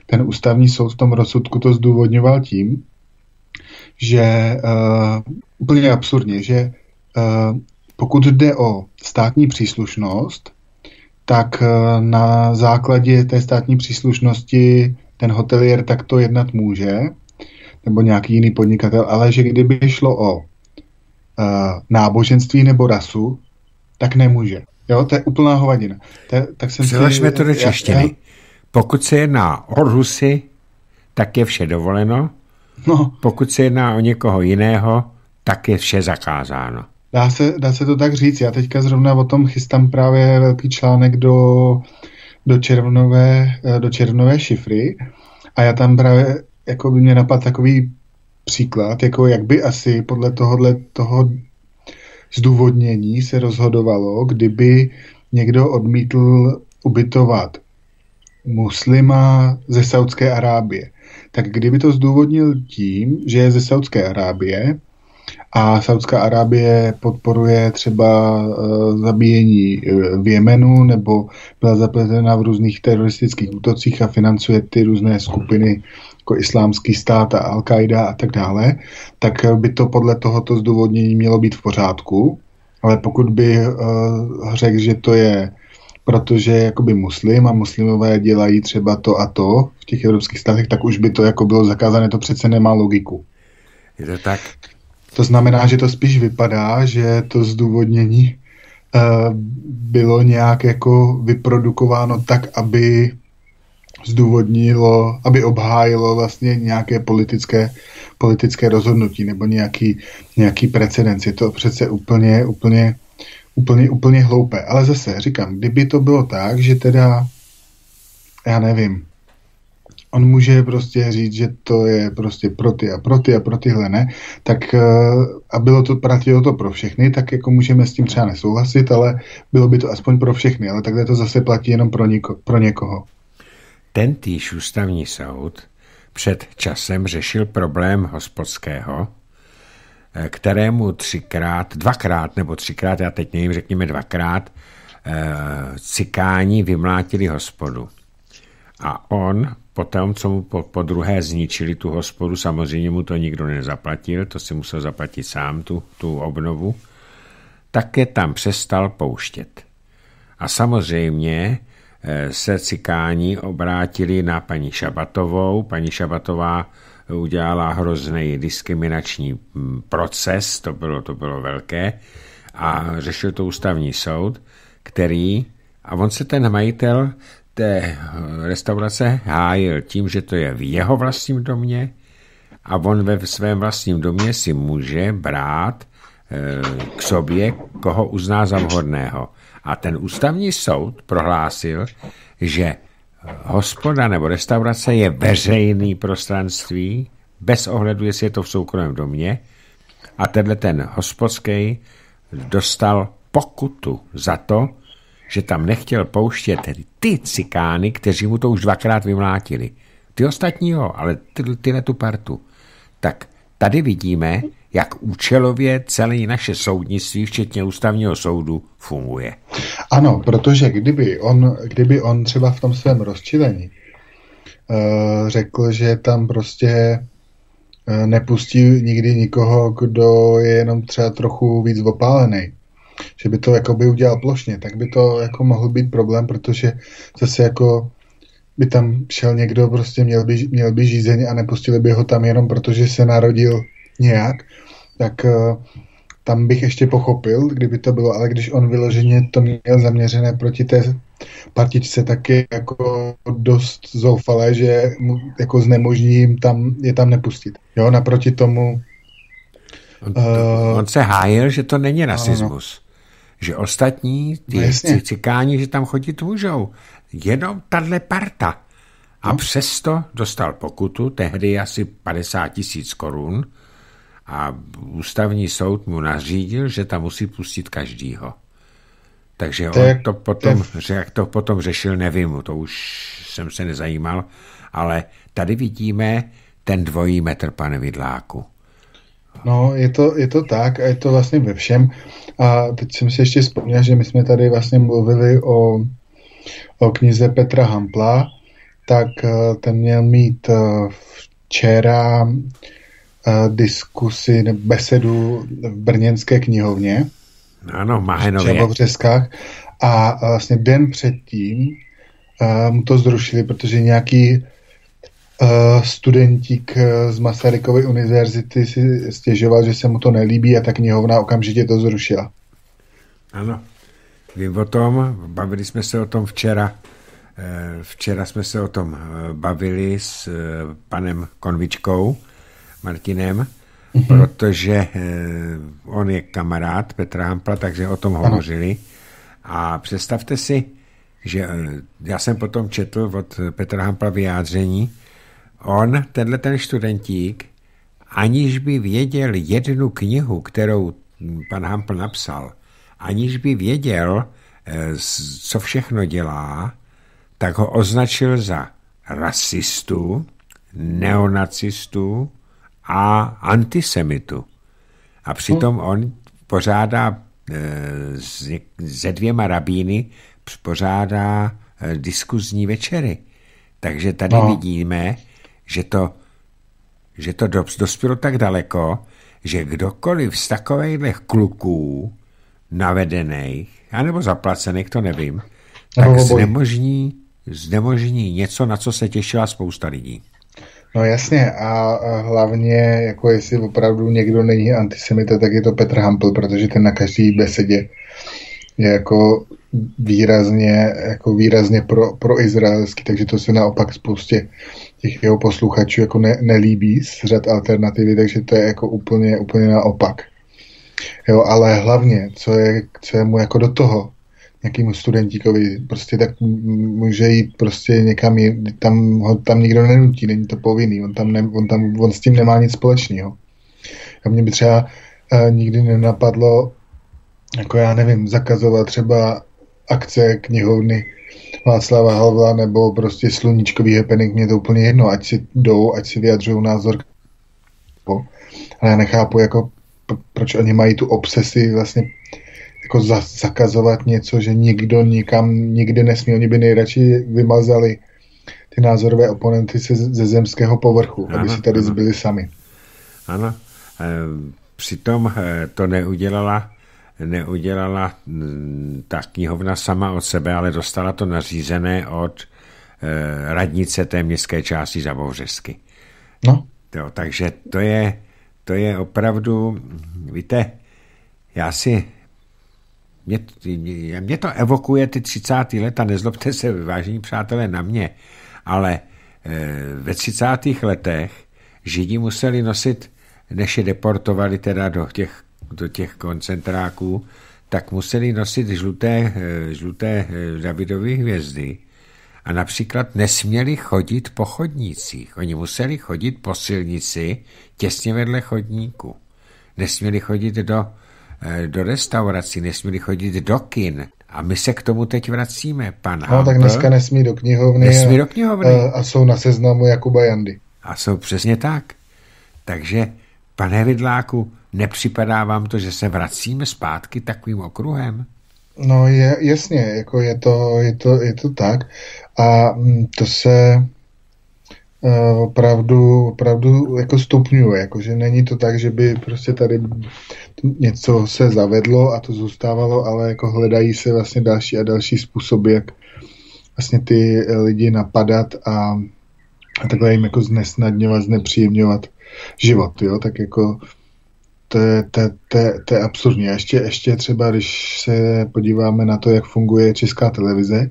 ten ústavní soud v tom rozsudku to zdůvodňoval tím, že uh, úplně absurdně, že uh, pokud jde o státní příslušnost, tak uh, na základě té státní příslušnosti ten hotelier takto jednat může, nebo nějaký jiný podnikatel, ale že kdyby šlo o uh, náboženství nebo rasu, tak nemůže. Jo, to je úplná hovadina. To, tak jsem Přeložme to do češtiny. Já, Pokud se jedná o Rusy, tak je vše dovoleno. No. Pokud se jedná o někoho jiného, tak je vše zakázáno. Dá se, dá se to tak říct. Já teďka zrovna o tom chystám právě velký článek do do červnové, eh, do červnové šifry a já tam právě jako by mě napadl takový příklad, jako jak by asi podle tohohle toho zdůvodnění se rozhodovalo, kdyby někdo odmítl ubytovat muslima ze Saudské Arábie. Tak kdyby to zdůvodnil tím, že je ze Saudské Arábie, a Saudská Arábie podporuje třeba uh, zabíjení uh, v Jemenu nebo byla zapletena v různých teroristických útocích a financuje ty různé skupiny jako islámský stát a Al-Qaida a tak dále, tak by to podle tohoto zdůvodnění mělo být v pořádku. Ale pokud by uh, řekl, že to je protože je jakoby muslim a muslimové dělají třeba to a to v těch evropských státech, tak už by to jako bylo zakázané, to přece nemá logiku. Je to tak? To znamená, že to spíš vypadá, že to zdůvodnění uh, bylo nějak jako vyprodukováno tak, aby zdůvodnilo, aby obhájilo vlastně nějaké politické, politické rozhodnutí nebo nějaký, nějaký precedens. Je to přece úplně, úplně, úplně, úplně hloupé. Ale zase říkám, kdyby to bylo tak, že teda, já nevím, on může prostě říct, že to je prostě pro ty a pro ty a pro tyhle ne, tak eh, a bylo to, platilo to pro všechny, tak jako můžeme s tím třeba nesouhlasit, ale bylo by to aspoň pro všechny, ale takhle to zase platí jenom pro, něko, pro někoho. Ten týž ústavní soud před časem řešil problém hospodského, kterému třikrát, dvakrát nebo třikrát, já teď nevím, řekněme dvakrát, cikáni vymlátili hospodu. A on, potom, co mu po, po druhé zničili tu hospodu, samozřejmě mu to nikdo nezaplatil, to si musel zaplatit sám, tu, tu obnovu, tak je tam přestal pouštět. A samozřejmě eh, se cikáni obrátili na paní Šabatovou. Paní Šabatová udělala hrozný diskriminační hm, proces, to bylo, to bylo velké, a řešil to ústavní soud, který, a on se ten majitel té eh, restaurace hájil tím, že to je v jeho vlastním domě a on ve svém vlastním domě si může brát e, k sobě, koho uzná za vhodného. A ten ústavní soud prohlásil, že hospoda nebo restaurace je veřejný prostranství, bez ohledu, jestli je to v soukromém domě, a tenhle ten hospodský dostal pokutu za to, že tam nechtěl pouštět ty cikány, kteří mu to už dvakrát vymlátili. Ty ostatní jo, ale ty, tyhle tu partu. Tak tady vidíme, jak účelově celé naše soudnictví, včetně ústavního soudu, funguje. Ano, protože kdyby on, kdyby on třeba v tom svém rozčilení uh, řekl, že tam prostě uh, nepustí nikdy nikoho, kdo je jenom třeba trochu víc opálený, že by to jako by udělal plošně, tak by to jako mohl být problém, protože zase jako by tam šel někdo, prostě měl by, měl by žízeň a nepustili by ho tam jenom protože se narodil nějak, tak uh, tam bych ještě pochopil, kdyby to bylo, ale když on vyloženě to měl zaměřené proti té partičce, tak je jako dost zoufalé, že mu jako znemožní jim tam, je tam nepustit. Jo, naproti tomu On, to, uh, on se hájil, že to není rasismus. Ano, že ostatní, ty no, cikáni, že tam chodit můžou. Jenom tahle parta. A no. přesto dostal pokutu, tehdy asi 50 tisíc korun, a ústavní soud mu nařídil, že tam musí pustit každýho. Takže on to potom, že jak to potom řešil, nevím, to už jsem se nezajímal, ale tady vidíme ten dvojí metr, pane Vidláku. No, je to, je to tak a je to vlastně ve všem. A teď jsem si ještě vzpomněl, že my jsme tady vlastně mluvili o, o knize Petra Hampla, tak eh, ten měl mít eh, včera diskusi nebo besedu v Brněnské knihovně. Ano, Máhenově. V Břeskách. A vlastně den předtím mu to zrušili, protože nějaký studentík eh, z Masarykovy univerzity si stěžoval, že se mu to nelíbí a ta knihovna okamžitě to zrušila. Ano, vím o tom, bavili jsme se o tom včera. Eh, včera jsme se o tom bavili s panem Konvičkou, Martinem, mm-hmm. protože on je kamarád Petra Hampla, takže o tom hovořili. A představte si, že já jsem potom četl od Petra Hampla vyjádření, On, tenhle ten studentík, aniž by věděl jednu knihu, kterou pan Hampl napsal, aniž by věděl, eh, co všechno dělá, tak ho označil za rasistu, neonacistu a antisemitu. A přitom on pořádá eh, se dvěma rabíny pořádá eh, diskuzní večery. Takže tady no. vidíme, že to, že to dospělo tak daleko, že kdokoliv z takových kluků navedených, anebo zaplacených, to nevím, tak znemožní, znemožní něco, na co se těšila spousta lidí. No jasně a hlavně, jako jestli opravdu někdo není antisemita, tak je to Petr Hampl, protože ten na každý besedě je jako výrazně, jako výrazně pro, pro izraelský, takže to se naopak spoustě těch jeho posluchačů jako ne, nelíbí z řad alternativy, takže to je jako úplně, úplně naopak. Jo, ale hlavně, co je, co je mu jako do toho, nějakému studentíkovi, prostě tak může jít prostě někam, tam ho tam nikdo nenutí, není to povinný, on tam, ne, on tam on s tím nemá nic společného. A mě by třeba uh, nikdy nenapadlo, jako já nevím, zakazovat třeba akce knihovny Václava Havla nebo prostě sluníčkový happening, mě to úplně jedno, ať si jdou, ať si vyjadřují názor. Ale já nechápu, jako proč oni mají tu obsesi vlastně jako za, zakazovat něco, že nikdo nikam nikdy nesmí. Oni by nejradši vymazali ty názorové oponenty se, ze zemského povrchu, ano, aby si tady ano. zbyli sami. Ano, e, přitom e, to neudělala neudělala mm, ta knihovna sama od sebe, ale dostala to nařízené od e, radnice té městské části Zabouřesky. No. Jo, takže to je, to je opravdu, víte, já si, mě, mě to evokuje ty 30. leta, nezlobte se, vážení přátelé, na mě, ale e, ve 30. letech Židi museli nosit, než je deportovali teda do těch, do těch koncentráků, tak museli nosit žluté, e, žluté e, Davidové hvězdy a například nesměli chodit po chodnících. Oni museli chodit po silnici těsně vedle chodníku. Nesměli chodit do, eh, do restaurací, nesměli chodit do kin. A my se k tomu teď vracíme, pan No, tak dneska nesmí do knihovny, nesmí do knihovny. A, a jsou na seznamu Jakuba Jandy. A jsou přesně tak. Takže, pane Vidláku, nepřipadá vám to, že se vracíme zpátky takovým okruhem? No je, jasně, jako je to, je to, je to tak. A mm, to se opravdu, opravdu jako stupňuje, jakože není to tak, že by prostě tady něco se zavedlo a to zůstávalo, ale jako hledají se vlastně další a další způsoby, jak vlastně ty lidi napadat a, a takhle jim jako znesnadňovat, znepříjemňovat život, jo, tak jako to je, to, to, to je absurdní. A ještě, ještě třeba, když se podíváme na to, jak funguje česká televize,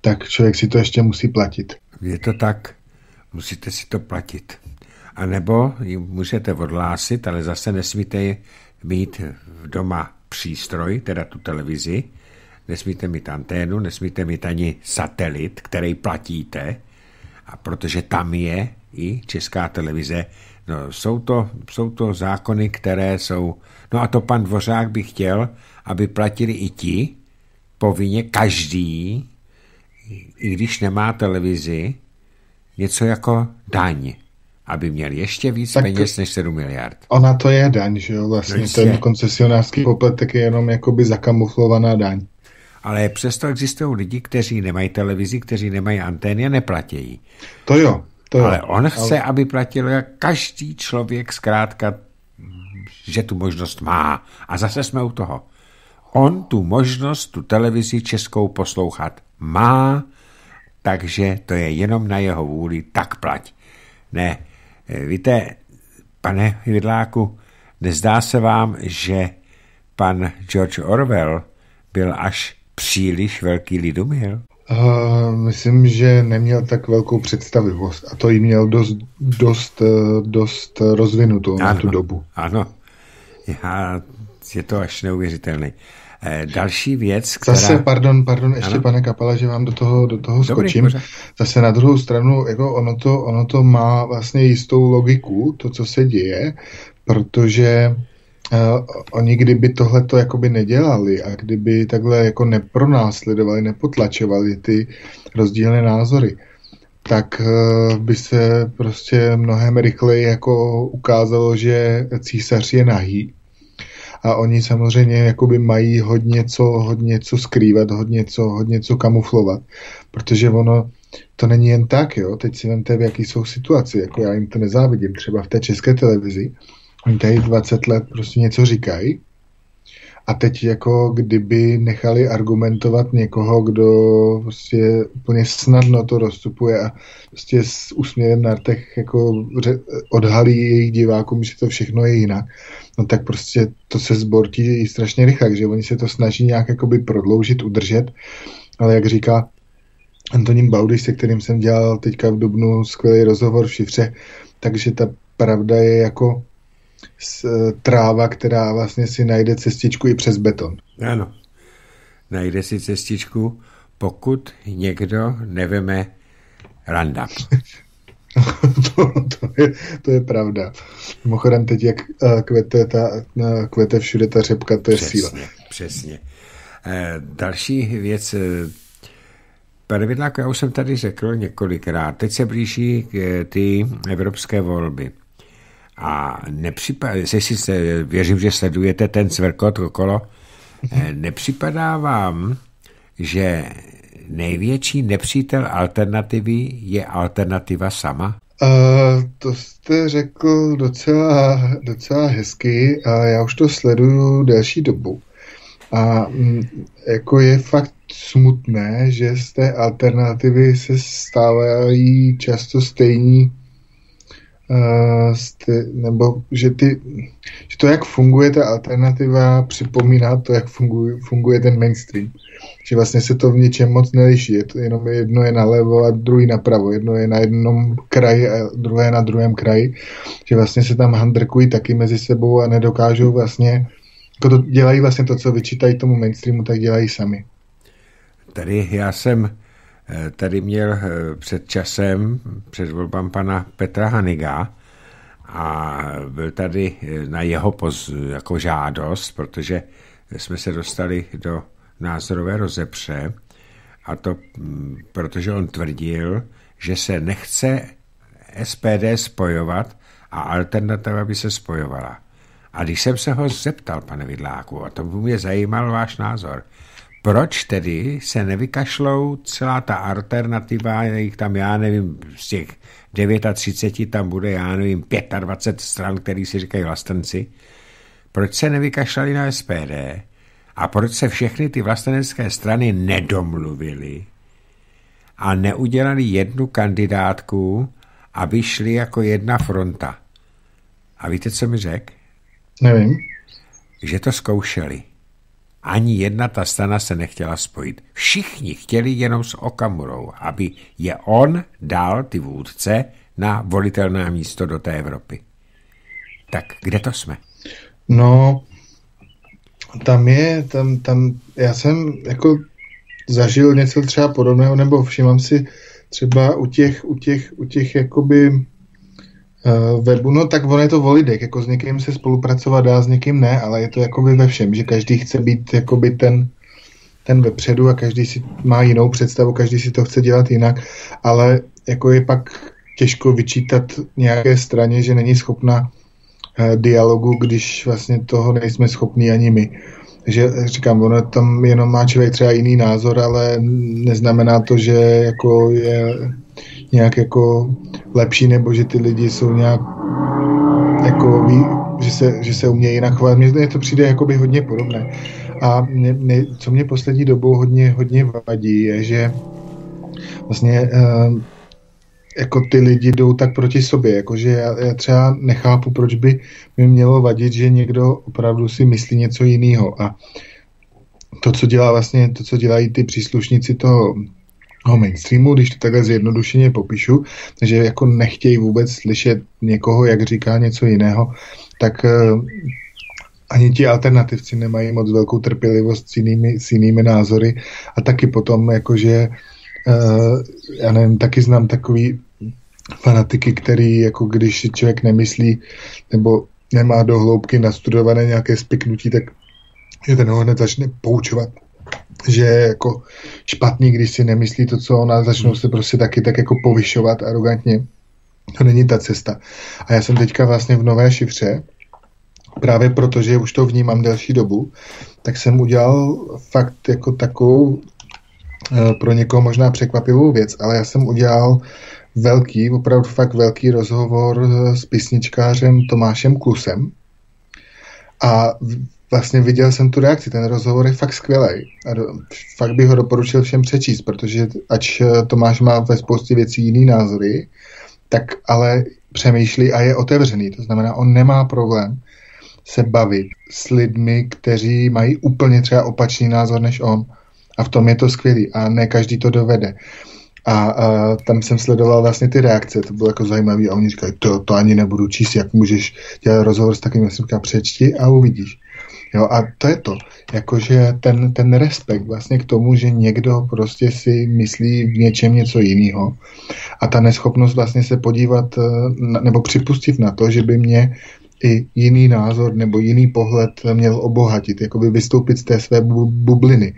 tak člověk si to ještě musí platit. Je to tak, musíte si to platit. A nebo ji můžete odhlásit, ale zase nesmíte mít v doma přístroj, teda tu televizi, nesmíte mít anténu, nesmíte mít ani satelit, který platíte, a protože tam je i česká televize, no, jsou, to, jsou to zákony, které jsou... No a to pan Dvořák by chtěl, aby platili i ti, povinně každý, i když nemá televizi, něco jako daň, aby měl ještě víc tak peněz než 7 miliard. Ona to je daň, že jo, vlastně no ten koncesionářský poplatek je jenom jakoby zakamuflovaná daň. Ale přesto existují lidi, kteří nemají televizi, kteří nemají antény a neplatí. To jo, to jo. Ale on chce, ale... aby platil každý člověk zkrátka, že tu možnost má. A zase jsme u toho. On tu možnost, tu televizi českou poslouchat má, takže to je jenom na jeho vůli, tak plať. Ne, víte, pane Vidláku, nezdá se vám, že pan George Orwell byl až příliš velký lidumil? Uh, myslím, že neměl tak velkou představivost a to jí měl dost, dost, dost rozvinutou ano, na tu dobu. Ano, Já, je to až neuvěřitelný. Eh, další věc, která... Zase, pardon, pardon, ještě ano? pane Kapala, že vám do toho, do toho Dobrý, skočím. Pořád. Zase na druhou stranu, jako ono to, ono to má vlastně jistou logiku, to, co se děje, protože uh, oni kdyby tohle to jakoby nedělali a kdyby takhle jako nepronásledovali, nepotlačovali ty rozdílné názory, tak uh, by se prostě mnohem rychleji jako ukázalo, že císař je nahý a oni samozřejmě jakoby mají hodně co, hodně co skrývat, hodně co, hodně co kamuflovat, protože ono to není jen tak, jo, teď si vemte, v jaký jsou situaci, jako já jim to nezávidím, třeba v té české televizi, oni tady 20 let prostě něco říkají. A teď jako kdyby nechali argumentovat někoho, kdo prostě úplně snadno to rozstupuje a prostě s úsměvem na rtech jako odhalí jejich divákům, že to všechno je jinak, no tak prostě to se zbortí strašně rychle, že oni se to snaží nějak jakoby prodloužit, udržet, ale jak říká Antonín Baudiš, se kterým jsem dělal teďka v Dubnu skvělý rozhovor v šifře, takže ta pravda je jako tráva, která vlastně si najde cestičku i přes beton. Ano, najde si cestičku, pokud někdo neveme Roundup. to, to, je, to je pravda. Mimochodem teď, jak uh, kvete, ta, uh, kvete všude ta řepka, to je přesně, síla. Přesně. E, další věc, pane Vidláko, já už jsem tady řekl několikrát, teď se blíží ty evropské volby. A nepřipadá, jestli se, věřím, že sledujete ten cvrkot okolo, eh, nepřipadá vám, že největší nepřítel alternativy je alternativa sama? Uh, to jste řekl docela, docela hezky a já už to sleduju delší dobu. A mm, jako je fakt smutné, že z té alternativy se stávají často stejní sty, nebo že, ty, že to, jak funguje ta alternativa, připomíná to, jak funguje, funguje ten mainstream. Že vlastně se to v něčem moc neliší. Je to jenom jedno je nalevo a druhý napravo. Jedno je na jednom kraji a druhé na druhém kraji. Že vlastně se tam handrkují taky mezi sebou a nedokážou vlastně jako to dělají vlastně to, co vyčítají tomu mainstreamu, tak dělají sami. Tady já jsem tady měl eh, před časem, před volbám pana Petra Haniga a byl tady eh, na jeho poz, jako žádost, protože jsme se dostali do názorové rozepře a to mm, protože on tvrdil, že se nechce SPD spojovat a alternativa by se spojovala. A když jsem se ho zeptal, pane Vidláku, a to mě zajímal váš názor, proč tedy se nevykašlou celá ta alternativa, jich tam, já nevím, z těch 39 tam bude, já nevím, 25 stran, který si říkají vlastenci, proč se nevykašlali na SPD a proč se všechny ty vlastenecké strany nedomluvily a neudělali jednu kandidátku, aby šli jako jedna fronta. A víte, co mi řekl? Nevím. Že to zkoušeli. Ani jedna ta strana se nechtěla spojit. Všichni chtěli jenom s Okamurou, aby je on dal, ty vůdce, na volitelné místo do té Evropy. Tak kde to jsme? No, tam je, tam, tam, já jsem jako zažil něco třeba podobného, nebo všimám si třeba u těch, u těch, u těch jakoby Uh, webu, no tak on je to volidek, jako s někým se spolupracovat dá, s někým ne, ale je to jakoby ve všem, že každý chce být jakoby ten, ten vepředu a každý si má jinou představu, každý si to chce dělat jinak, ale jako je pak těžko vyčítat nějaké straně, že není schopna uh, dialogu, když vlastně toho nejsme schopní ani my. Takže říkám, ono tam jenom má člověk třeba jiný názor, ale neznamená to, že jako je nějak jako lepší, nebo že ty lidi jsou nějak jako ví, že se, že se umějí jinak chovat. Mně to přijde jako by hodně podobné. A mě, mě, co mě poslední dobou hodně, hodně vadí, je, že vlastně uh, jako ty lidi jdou tak proti sobě, jakože já, já třeba nechápu, proč by mi mělo vadit, že někdo opravdu si myslí něco jiného. A to, co dělá vlastně, to, co dělají ty příslušníci toho toho mainstreamu, když to takhle zjednodušeně popíšu, že jako nechtějí vůbec slyšet někoho, jak říká něco jiného, tak uh, ani ti alternativci nemají moc velkou trpělivost s jinými, s jinými názory. A taky potom jakože já nevím, taky znám takový fanatiky, který jako když si člověk nemyslí nebo nemá do hloubky nastudované nějaké spiknutí, tak že ten ho hned začne poučovat že je jako špatný, když si nemyslí to, co ona, začnou se prostě taky tak jako povyšovat arrogantně. To není ta cesta. A já jsem teďka vlastně v nové šifře, právě protože už to vnímám delší dobu, tak jsem udělal fakt jako takovou eh, pro někoho možná překvapivou věc, ale já jsem udělal velký, opravdu fakt velký rozhovor s písničkářem Tomášem Klusem a vlastně viděl jsem tu reakci, ten rozhovor je fakt skvělý. A do, fakt bych ho doporučil všem přečíst, protože ač eh, Tomáš má ve spoustě věcí jiný názory, tak ale přemýšlí a je otevřený. To znamená, on nemá problém se bavit s lidmi, kteří mají úplně třeba opačný názor než on. A v tom je to skvělý. A ne každý to dovede. A, a tam jsem sledoval vlastně ty reakce, to bylo jako zajímavé a oni říkají, to, to ani nebudu číst, jak můžeš dělat rozhovor s takovým, jsem říkal, přečti a uvidíš. Jo, a to je to, jakože ten, ten respekt vlastně k tomu, že někdo prostě si myslí v něčem něco jiného a ta neschopnost vlastně se podívat eh, nebo připustit na to, že by mě i jiný názor nebo jiný pohled měl obohatit, jako by vystoupit z té své bubliny.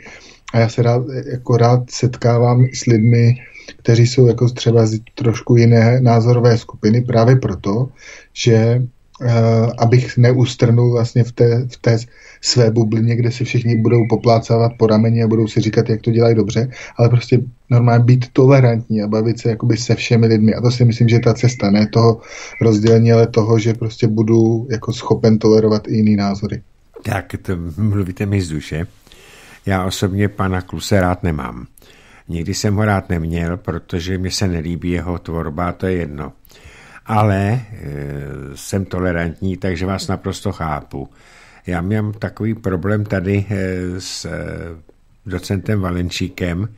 A já se rád, jako rád setkávám s lidmi, kteří jsou jako třeba z trošku jiné názorové skupiny právě proto, že uh, abych neustrnul vlastně v té, v té své bublině, kde si všichni budou poplácávat po rameni a budou si říkat, jak to dělají dobře, ale prostě normálně být tolerantní a bavit se jakoby se všemi lidmi. A to si myslím, že ta cesta, ne toho rozdělení, ale toho, že prostě budu jako schopen tolerovat i jiný názory. Tak to mluvíte mi z duše. Já osobně pana Kluse rád nemám. Nikdy jsem ho rád neměl, protože mi se nelíbí jeho tvorba, to je jedno. Ale e, jsem tolerantní, takže vás naprosto chápu. Já mám takový problém tady e, s e, docentem Valenčíkem,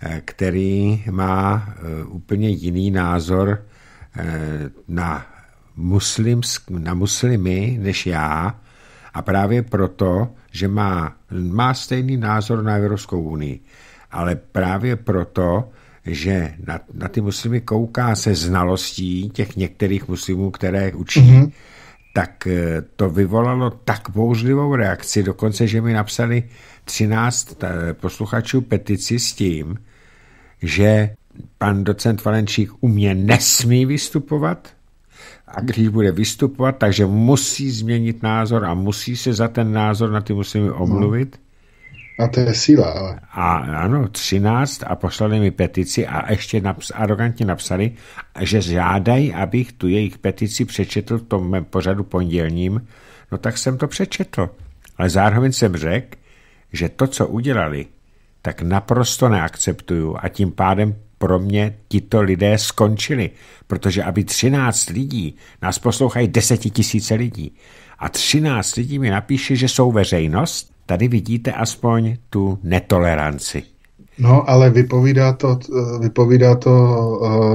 e, který má e, úplně jiný názor e, na, muslimsk, na muslimy než já a právě proto, že má, má stejný názor na Evropskou unii ale právě proto, že na, na ty muslimy kouká se znalostí těch některých muslimů, které učí, mm-hmm. tak eh, to vyvolalo tak bouřlivou reakci, dokonce, že mi napsali 13 eh, posluchačů petici s tím, že pan docent Valenčík u mě nesmí vystupovat a když bude vystupovat, takže musí změnit názor a musí se za ten názor na ty muslimy omluvit. No. A to je síla, ale. A ano, 13 a poslali mi petici a ještě naps, arrogantně napsali, že žádají, abych tu jejich petici přečetl v tom mém pořadu pondělním. No tak jsem to přečetl. Ale zároveň jsem řekl, že to, co udělali, tak naprosto neakceptuju a tím pádem pro mě tito lidé skončili, protože aby 13 lidí, nás poslouchají desetitisíce lidí, a 13 lidí mi napíše, že jsou veřejnost, Tady vidíte aspoň tu netoleranci. No, ale vypovídá to, vypovídá to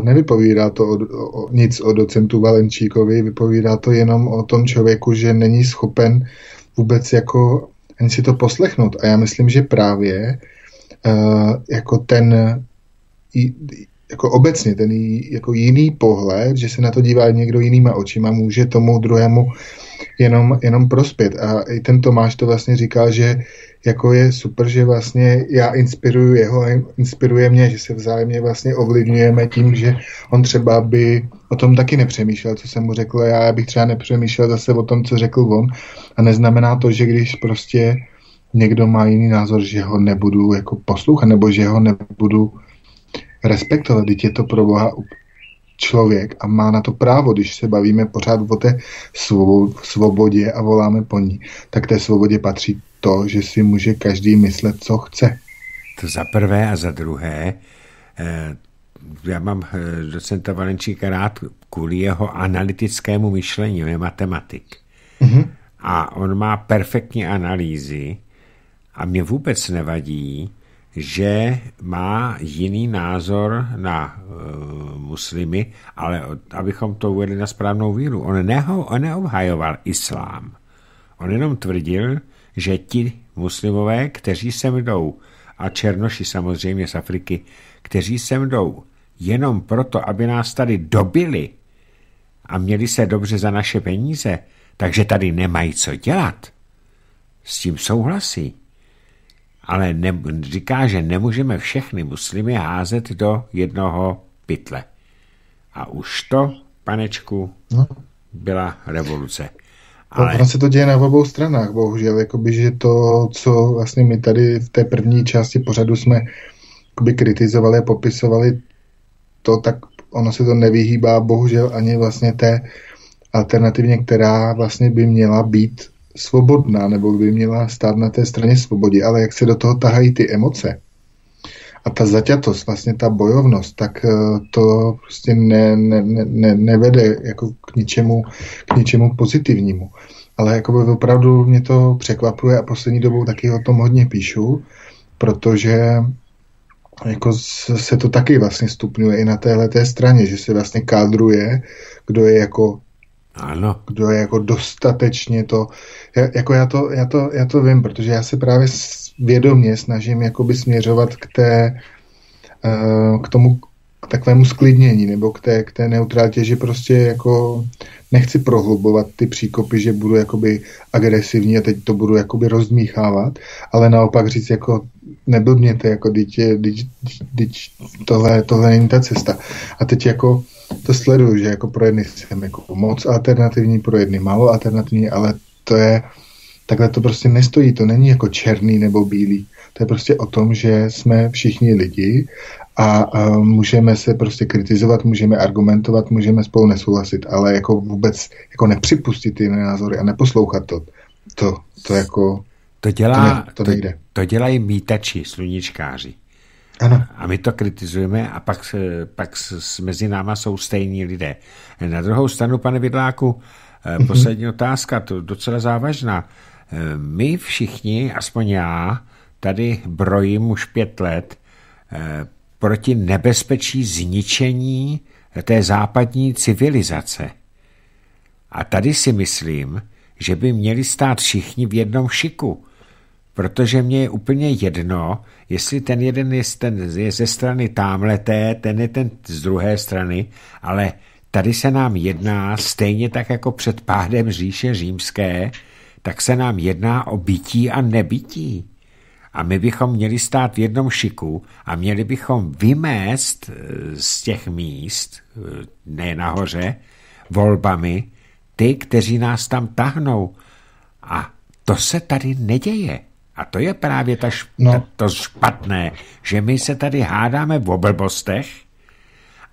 nevypovídá to o, o, nic o docentu Valenčíkovi, vypovídá to jenom o tom člověku, že není schopen vůbec jako ani si to poslechnout. A já myslím, že právě uh, jako ten jako obecně ten jako jiný pohled, že se na to dívá někdo jinýma očima, může tomu druhému jenom, jenom prospět. A i ten Tomáš to vlastně říkal, že jako je super, že vlastně já inspiruju jeho a inspiruje mě, že se vzájemně vlastně ovlivňujeme tím, že on třeba by o tom taky nepřemýšlel, co jsem mu řekl já, bych třeba nepřemýšlel zase o tom, co řekl on a neznamená to, že když prostě někdo má jiný názor, že ho nebudu jako poslouchat, nebo že ho nebudu respektovat, teď je to pro Boha člověk a má na to právo, když se bavíme pořád o té svobodě a voláme po ní, tak té svobodě patří to, že si může každý myslet, co chce. To za prvé a za druhé, eh, já mám eh, docenta Valenčíka rád kvůli jeho analytickému myšlení, on je matematik. Mm-hmm. A on má perfektní analýzy a mě vůbec nevadí, že má jiný názor na uh, muslimy, ale abychom to uvedli na správnou víru, on, neho, on neobhajoval islám. On jenom tvrdil, že ti muslimové, kteří sem jdou, a černoši samozřejmě z Afriky, kteří sem jdou jenom proto, aby nás tady dobili a měli se dobře za naše peníze, takže tady nemají co dělat. S tím souhlasí ale ne, říká, že nemůžeme všechny muslimy házet do jednoho pytle. A už to, panečku, no. byla revoluce. Ale... Ono se to děje na obou stranách, bohužel. Jakoby, že to, co vlastně my tady v té první části pořadu jsme jakoby kritizovali a popisovali, to tak ono se to nevyhýbá bohužel ani vlastně té alternativně, která vlastně by měla být svobodná, nebo by měla stát na té straně svobody, ale jak se do toho tahají ty emoce a ta zaťatost, vlastně ta bojovnost, tak eh, to prostě ne, ne, ne, nevede jako k ničemu, k ničemu pozitivnímu. Ale jako by opravdu mě to překvapuje a poslední dobou taky o tom hodně píšu, protože jako se to taky vlastně stupňuje i na téhle té straně, že se vlastně kádruje, kdo je jako ano. Kdo je jako dostatečně to, jako já to, já to, já to vím, protože já se právě vědomě snažím jakoby směřovat k té, uh, k tomu, k takovému sklidnění nebo k té, k té neutralitě, že prostě jako nechci prohlubovat ty příkopy, že budu jakoby agresivní a teď to budu jakoby rozdmíchávat, ale naopak říct jako neblbněte, jako dítě, dítě, dítě tohle, tohle není ta cesta. A teď jako to sleduju, že jako pro jedny jsem jako moc alternativní, pro jedny málo alternativní, ale to je, takhle to prostě nestojí, to není jako černý nebo bílý. To je prostě o tom, že jsme všichni lidi a, a můžeme se prostě kritizovat, můžeme argumentovat, můžeme spolu nesouhlasit, ale jako vůbec jako nepřipustit ty názory a neposlouchat to, to, to jako to, dělá, to, ne, to, nejde. To, to dělají mítači, sluníčkáři. Ano. A my to kritizujeme a pak, pak s, mezi náma jsou stejní lidé. Na druhou stranu, pane Vidláku, mm-hmm. poslední otázka, to docela závažná. Eh, my všichni, aspoň já, tady brojím už pět let eh, proti nebezpečí zničení té západní civilizace. A tady si myslím, že by měli stát všichni v jednom šiku, protože mě je úplně jedno, jestli ten jeden je, ten, je ze strany támleté, ten je ten z druhé strany, ale tady se nám jedná stejně tak jako před pádem říše římské, tak se nám jedná o bytí a nebytí. A my bychom měli stát v jednom šiku a měli bychom vymést eh, z těch míst, eh, ne nahoře, volbami, ty, kteří nás tam tahnou. A to se tady neděje. A to je právě ta šp- no. to špatné, že my se tady hádáme v oblbostech,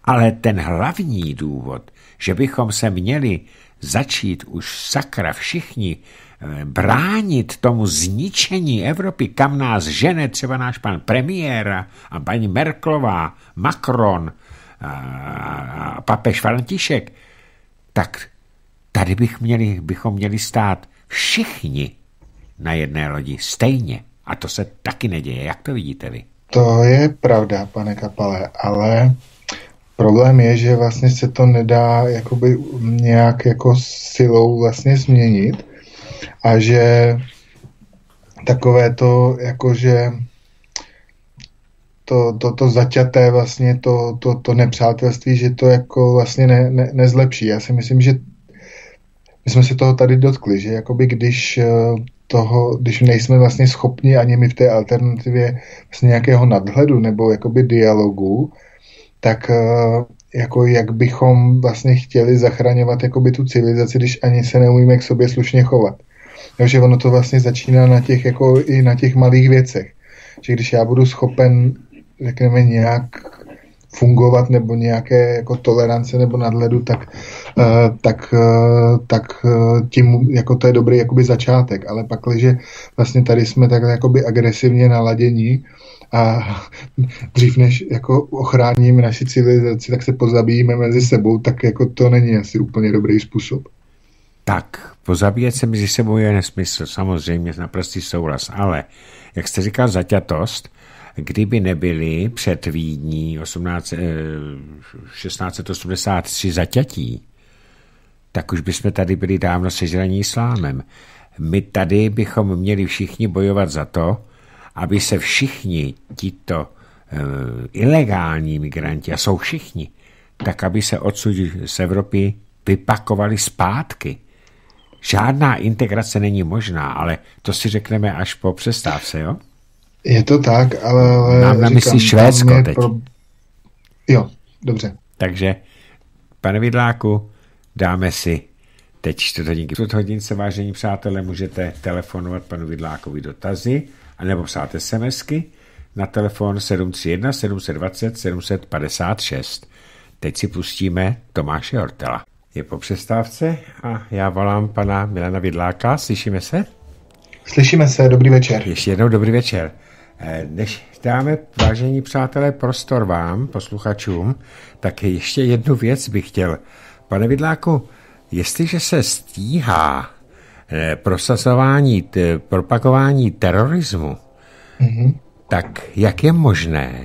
ale ten hlavní důvod, že bychom se měli začít už sakra všichni eh, bránit tomu zničení Evropy, kam nás žene třeba náš pan premiér a paní Merklová, Macron a papež František, tak tady bych měli, bychom měli stát všichni na jedné lodi stejně. A to se taky neděje. Jak to vidíte vy? To je pravda, pane Kapale, ale problém je, že vlastně se to nedá jakoby nějak jako silou vlastně změnit a že takové to, jakože to, to, to zaťaté vlastně, to, to, to nepřátelství, že to jako vlastně ne, ne, nezlepší. Já si myslím, že my jsme se toho tady dotkli, že jakoby když eh, toho, když nejsme vlastně schopni ani my v té alternativě vlastně nějakého nadhledu nebo jakoby dialogu, tak eh, jako jak bychom vlastně chtěli zachraňovat jakoby tu civilizaci, když ani se neumíme k sobě slušně chovat. Takže ono to vlastně začíná na těch, jako i na těch malých věcech. Že když já budu schopen, řekněme, nějak fungovat nebo nějaké jako tolerance nebo nadhledu, tak, uh, tak, uh, tak uh, tím jako to je dobrý jakoby začátek, ale pak, že vlastně tady jsme tak jakoby agresivně naladění a dřív než jako ochráníme naši civilizaci, tak se pozabíjíme mezi sebou, tak jako to není asi úplně dobrý způsob. Tak, pozabíjet se mezi sebou je nesmysl, samozřejmě naprostý souhlas, ale jak jste říkal, zaťatost, kdyby nebyli před Vídní 18, 1683 zaťatí, tak už bychom tady byli dávno sežraní islámem. My tady bychom měli všichni bojovat za to, aby se všichni tito uh, ilegální migranti, a jsou všichni, tak aby se odsud z Evropy vypakovali zpátky. Žádná integrace není možná, ale to si řekneme až po přestávce, jo? Je to tak, ale... Mám na mysli Švédsko teď. Pro... Jo, dobře. Takže, pane Vidláku, dáme si teď čtvrt hodinky. Čtvrt hodince, vážení přátelé, můžete telefonovat panu Vidlákovi dotazy, anebo psát SMSky na telefon 731 720 756. Teď si pustíme Tomáše Hortela. Je po přestávce a já volám pana Milana Vidláka. Slyšíme se? Slyšíme se, dobrý večer. Ještě jednou dobrý večer. Eh, než dáme, vážení přátelé, prostor vám, posluchačům, tak ještě jednu věc bych chtěl. Pane Vidláku, jestliže se stíhá eh, prosazování, propagování terorismu, mm-hmm. tak jak je možné,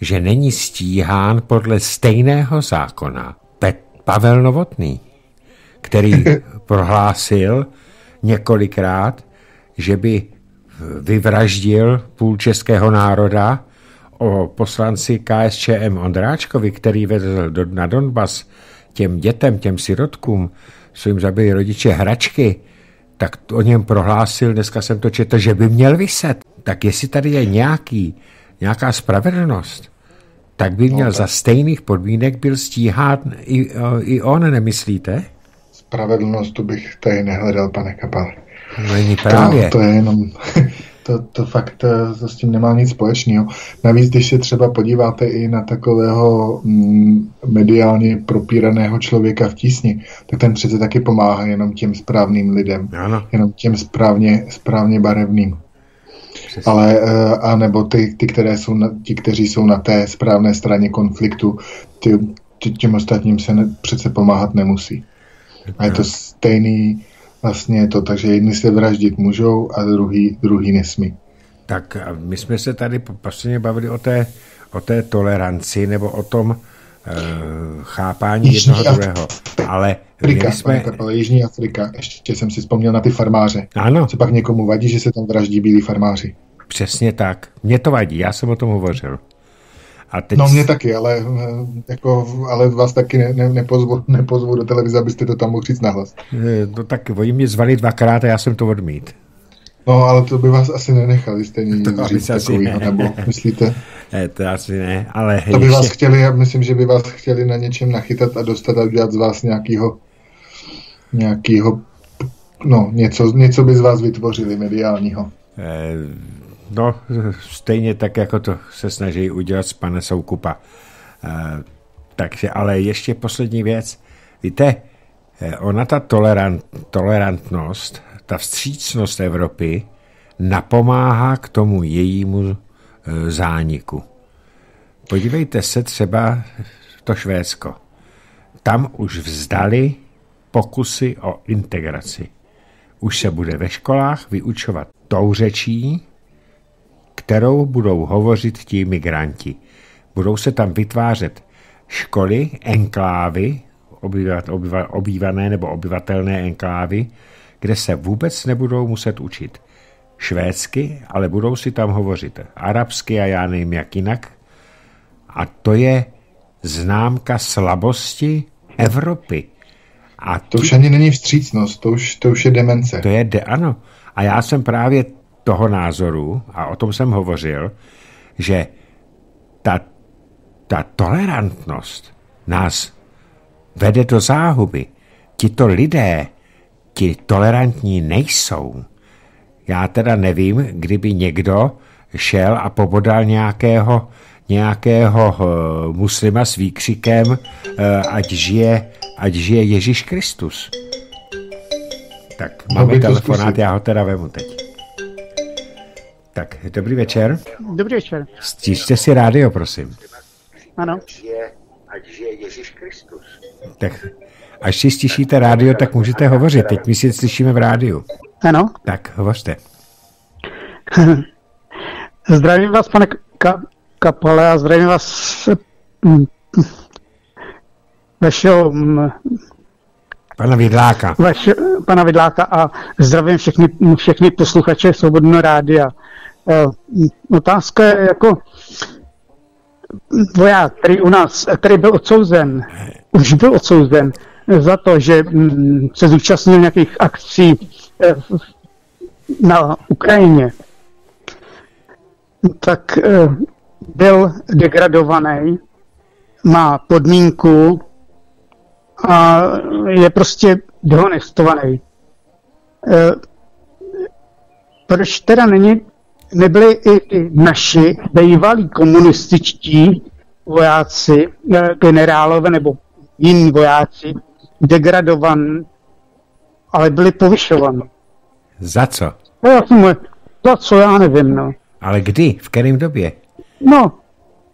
že není stíhán podle stejného zákona Pet Pavel Novotný, který prohlásil několikrát, že by vyvraždil půl českého národa o poslanci KSČM Ondráčkovi, který vedl do, na Donbas těm dětem, těm sirotkům, co jim zabili rodiče hračky, tak o něm prohlásil, dneska jsem to četl, že by měl vyset. Tak jestli tady je nějaký, nějaká spravedlnost, tak by měl no, tak. za stejných podmínek byl stíhán i, i on, nemyslíte? Spravedlnost tu bych tady nehledal, pane Kapal. Není právě. To, to je jenom, to, to fakt eh, to s tím nemá nic společného. Navíc, když se třeba podíváte i na takového mm, mediálně propíraného člověka v tísni, tak ten přece taky pomáhá jenom těm správným lidem. Ano. Jenom těm správně, správně barevným. Přesně. Ale, eh, a nebo ty, ty, které jsou na, ti, kteří jsou na té správné straně konfliktu, ty, ty, těm ostatním se ne, přece pomáhat nemusí. A je to stejný, vlastně je to, takže jedni se vraždit můžou a druhý, druhý nesmí. Tak my jsme se tady posledně bavili o té, o té toleranci nebo o tom uh, chápání Jižní jednoho Af- druhého. Ale Afrika, jsme... Kapele, Jižní Afrika, ještě jsem si vzpomněl na ty farmáře. Ano. Co pak někomu vadí, že se tam vraždí bílí farmáři. Přesně tak. Mně to vadí, já jsem o tom hovořil. A teď... No mě taky, ale, eh, jako, ale vás taky ne, ne, nepozvu, nepozvu do televize, abyste to tam mohli říct nahlas. Eh, no tak oni mě zvali dvakrát a já jsem to odmít. No, ale to by vás asi nenechali stejně to říct takovýho, ne. nebo myslíte? Ne, to asi ne, ale... To by ještě... vás chtěli, já myslím, že by vás chtěli na něčem nachytat a dostat a udělat z vás nějakýho nějakýho no, něco, něco by z vás vytvořili mediálního. Eh, no, stejně tak, jako to se snaží udělat z pane Soukupa. Eh, takže, ale ještě poslední věc. Víte, eh, ona ta tolerant, tolerantnost, ta vstřícnost Evropy napomáhá k tomu jejímu zániku. Podívejte se třeba to Švédsko. Tam už vzdali pokusy o integraci. Už se bude ve školách vyučovat tou řečí, kterou budou hovořit ti migranti. Budou se tam vytvářet školy, enklávy, obývat, obýva, obývané nebo obyvatelné enklávy, kde se vůbec nebudou muset učit švédsky, ale budou si tam hovořit arabsky a já nevím jak jinak. A to je známka slabosti Evropy. A to už ani není vstřícnost, to už, to už je demence. To je, de, ano. A já jsem právě toho názoru, a o tom jsem hovořil, že ta, ta tolerantnost nás vede do záhuby. Tito lidé, ti tolerantní nejsou. Já teda nevím, kdyby někdo šel a pobodal nějakého, nějakého uh, muslima s výkřikem, uh, ať žije ať žije Ježíš Kristus. Tak máme telefonát, já ho teda vemu teď. Tak, dobrý večer. Dobrý večer. Stíšte si rádio, prosím. Ano. Ať žije Ježíš Kristus. Tak, až si stišíte rádio, tak můžete hovořit. Teď my si slyšíme v rádiu. Ano. Tak, hovořte. zdravím vás, pane Ka- Kapale, a zdravím vás vašeho Pana Vidláka. Vaš, pana Vidláka a zdravím všechny, všechny posluchače Svobodného rádia. E, otázka je jako voják, který u nás, který byl odsouzen, už byl odsouzen za to, že mm, se zúčastnil nějakých akcí e, na Ukrajině, tak e, byl degradovaný, má podmínku a je prostě dehonestovaný. Proč teda není, nebyli i, i naši bývalí komunističtí vojáci, e, generálové nebo jiní vojáci degradovaní, ale byli povyšovaní. Za co? No, já jsem, za co, já nevím, no. Ale kdy? V kterém době? No,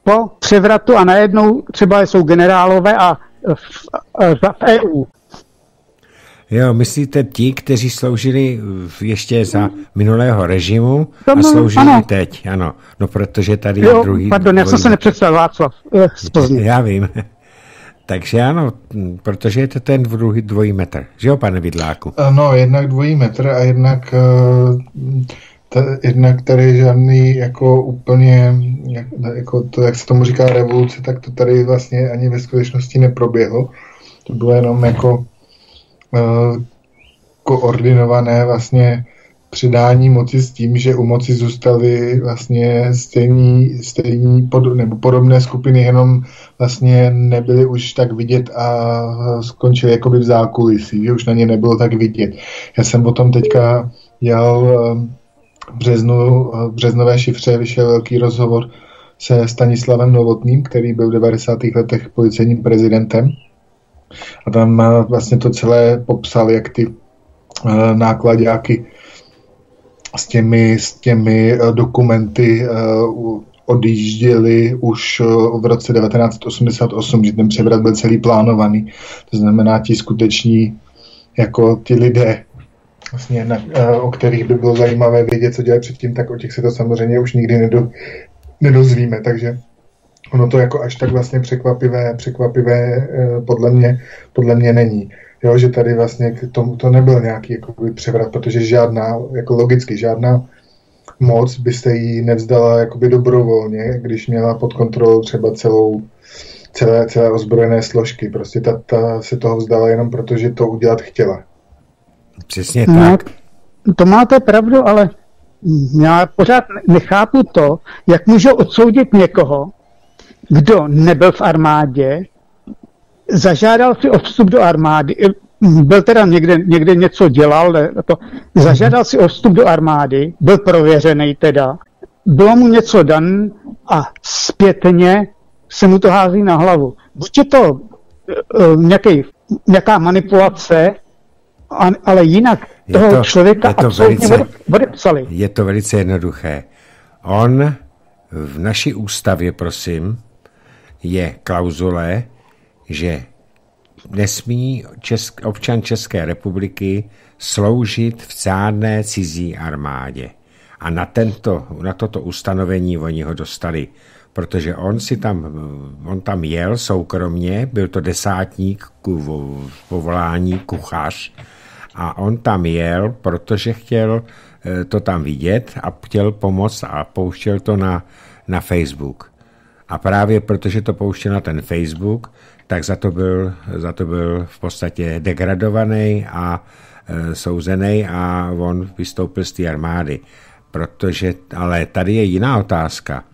po převratu a najednou třeba jsou generálové a v, v EU. Jo, myslíte ti, kteří sloužili ještě za minulého režimu a sloužili ano. teď, ano. No protože tady jo, je druhý... pardon, já jsem se nepředstavil, Václav, eh, z Plzně. Já vím. Takže ano, protože je to ten dvojí, dvojí metr, že jo, pane Vidláku? No, jednak dvojí metr a jednak uh, t- jednak tady žádný jako úplně, jak, jako to, jak se tomu říká revoluce, tak to tady vlastně ani ve skutečnosti neproběhlo. To bylo jenom jako koordinované vlastně předání moci s tím, že u moci zůstaly vlastně stejný, stejný pod, nebo podobné skupiny, jenom vlastně nebyly už tak vidět a skončily jakoby v zákulisí, že už na ně nebylo tak vidět. Já jsem potom teďka dělal v březnu, v březnové šifře vyšel velký rozhovor se Stanislavem Novotným, který byl v 90. letech policejním prezidentem. A tam vlastně to celé popsal, jak ty uh, nákladňáky s těmi, s těmi uh, dokumenty odjížděli už v roce 1988, že ten převrat byl celý plánovaný. To znamená, ti skuteční jako ty lidé, vlastně, na, o kterých by bylo zajímavé vědět, co dělají předtím, tak o těch se to samozřejmě už nikdy nedo, nedozvíme, takže ono to jako až tak vlastně překvapivé, překvapivé podle mě, podle mě není. Jo, že tady vlastně k tomu to nebyl nějaký jakoby, převrat, protože žádná, jako logicky, žádná moc byste jí nevzdala jakoby dobrovolně, když měla pod kontrolou třeba celou, celé, celé ozbrojené složky. Prostě ta, ta se toho vzdala jenom proto, že to udělat chtěla. Přesně no, tak. To máte pravdu, ale já pořád nechápu to, jak můžu odsoudit někoho, kdo nebyl v armádě, zažádal si o vstup do armády, byl teda někde, někde něco dělal, to, zažádal si o vstup do armády, byl prověřený teda, bylo mu něco dan a zpětně se mu to hází na hlavu. Buď je to uh, nějaký, nějaká manipulace, ale jinak je toho to, člověka je to absolutně velice, odepsali. Je to velice jednoduché. On v naší ústavě, prosím, je klauzule, že nesmí česk, občan České republiky sloužit v cádné cizí armádě. A na, tento, na toto ustanovení oni ho dostali, protože on si tam, on tam jel soukromně, byl to desátník v povolání kuchař, a on tam jel, protože chtěl eh, to tam vidět a chtěl pomoct a pouštěl to na, na Facebook. A právě protože to pouštěl na ten Facebook, tak za to byl, za to byl v podstatě degradovaný a e, souzený a on vystoupil z té armády. Protože, ale tady je jiná otázka.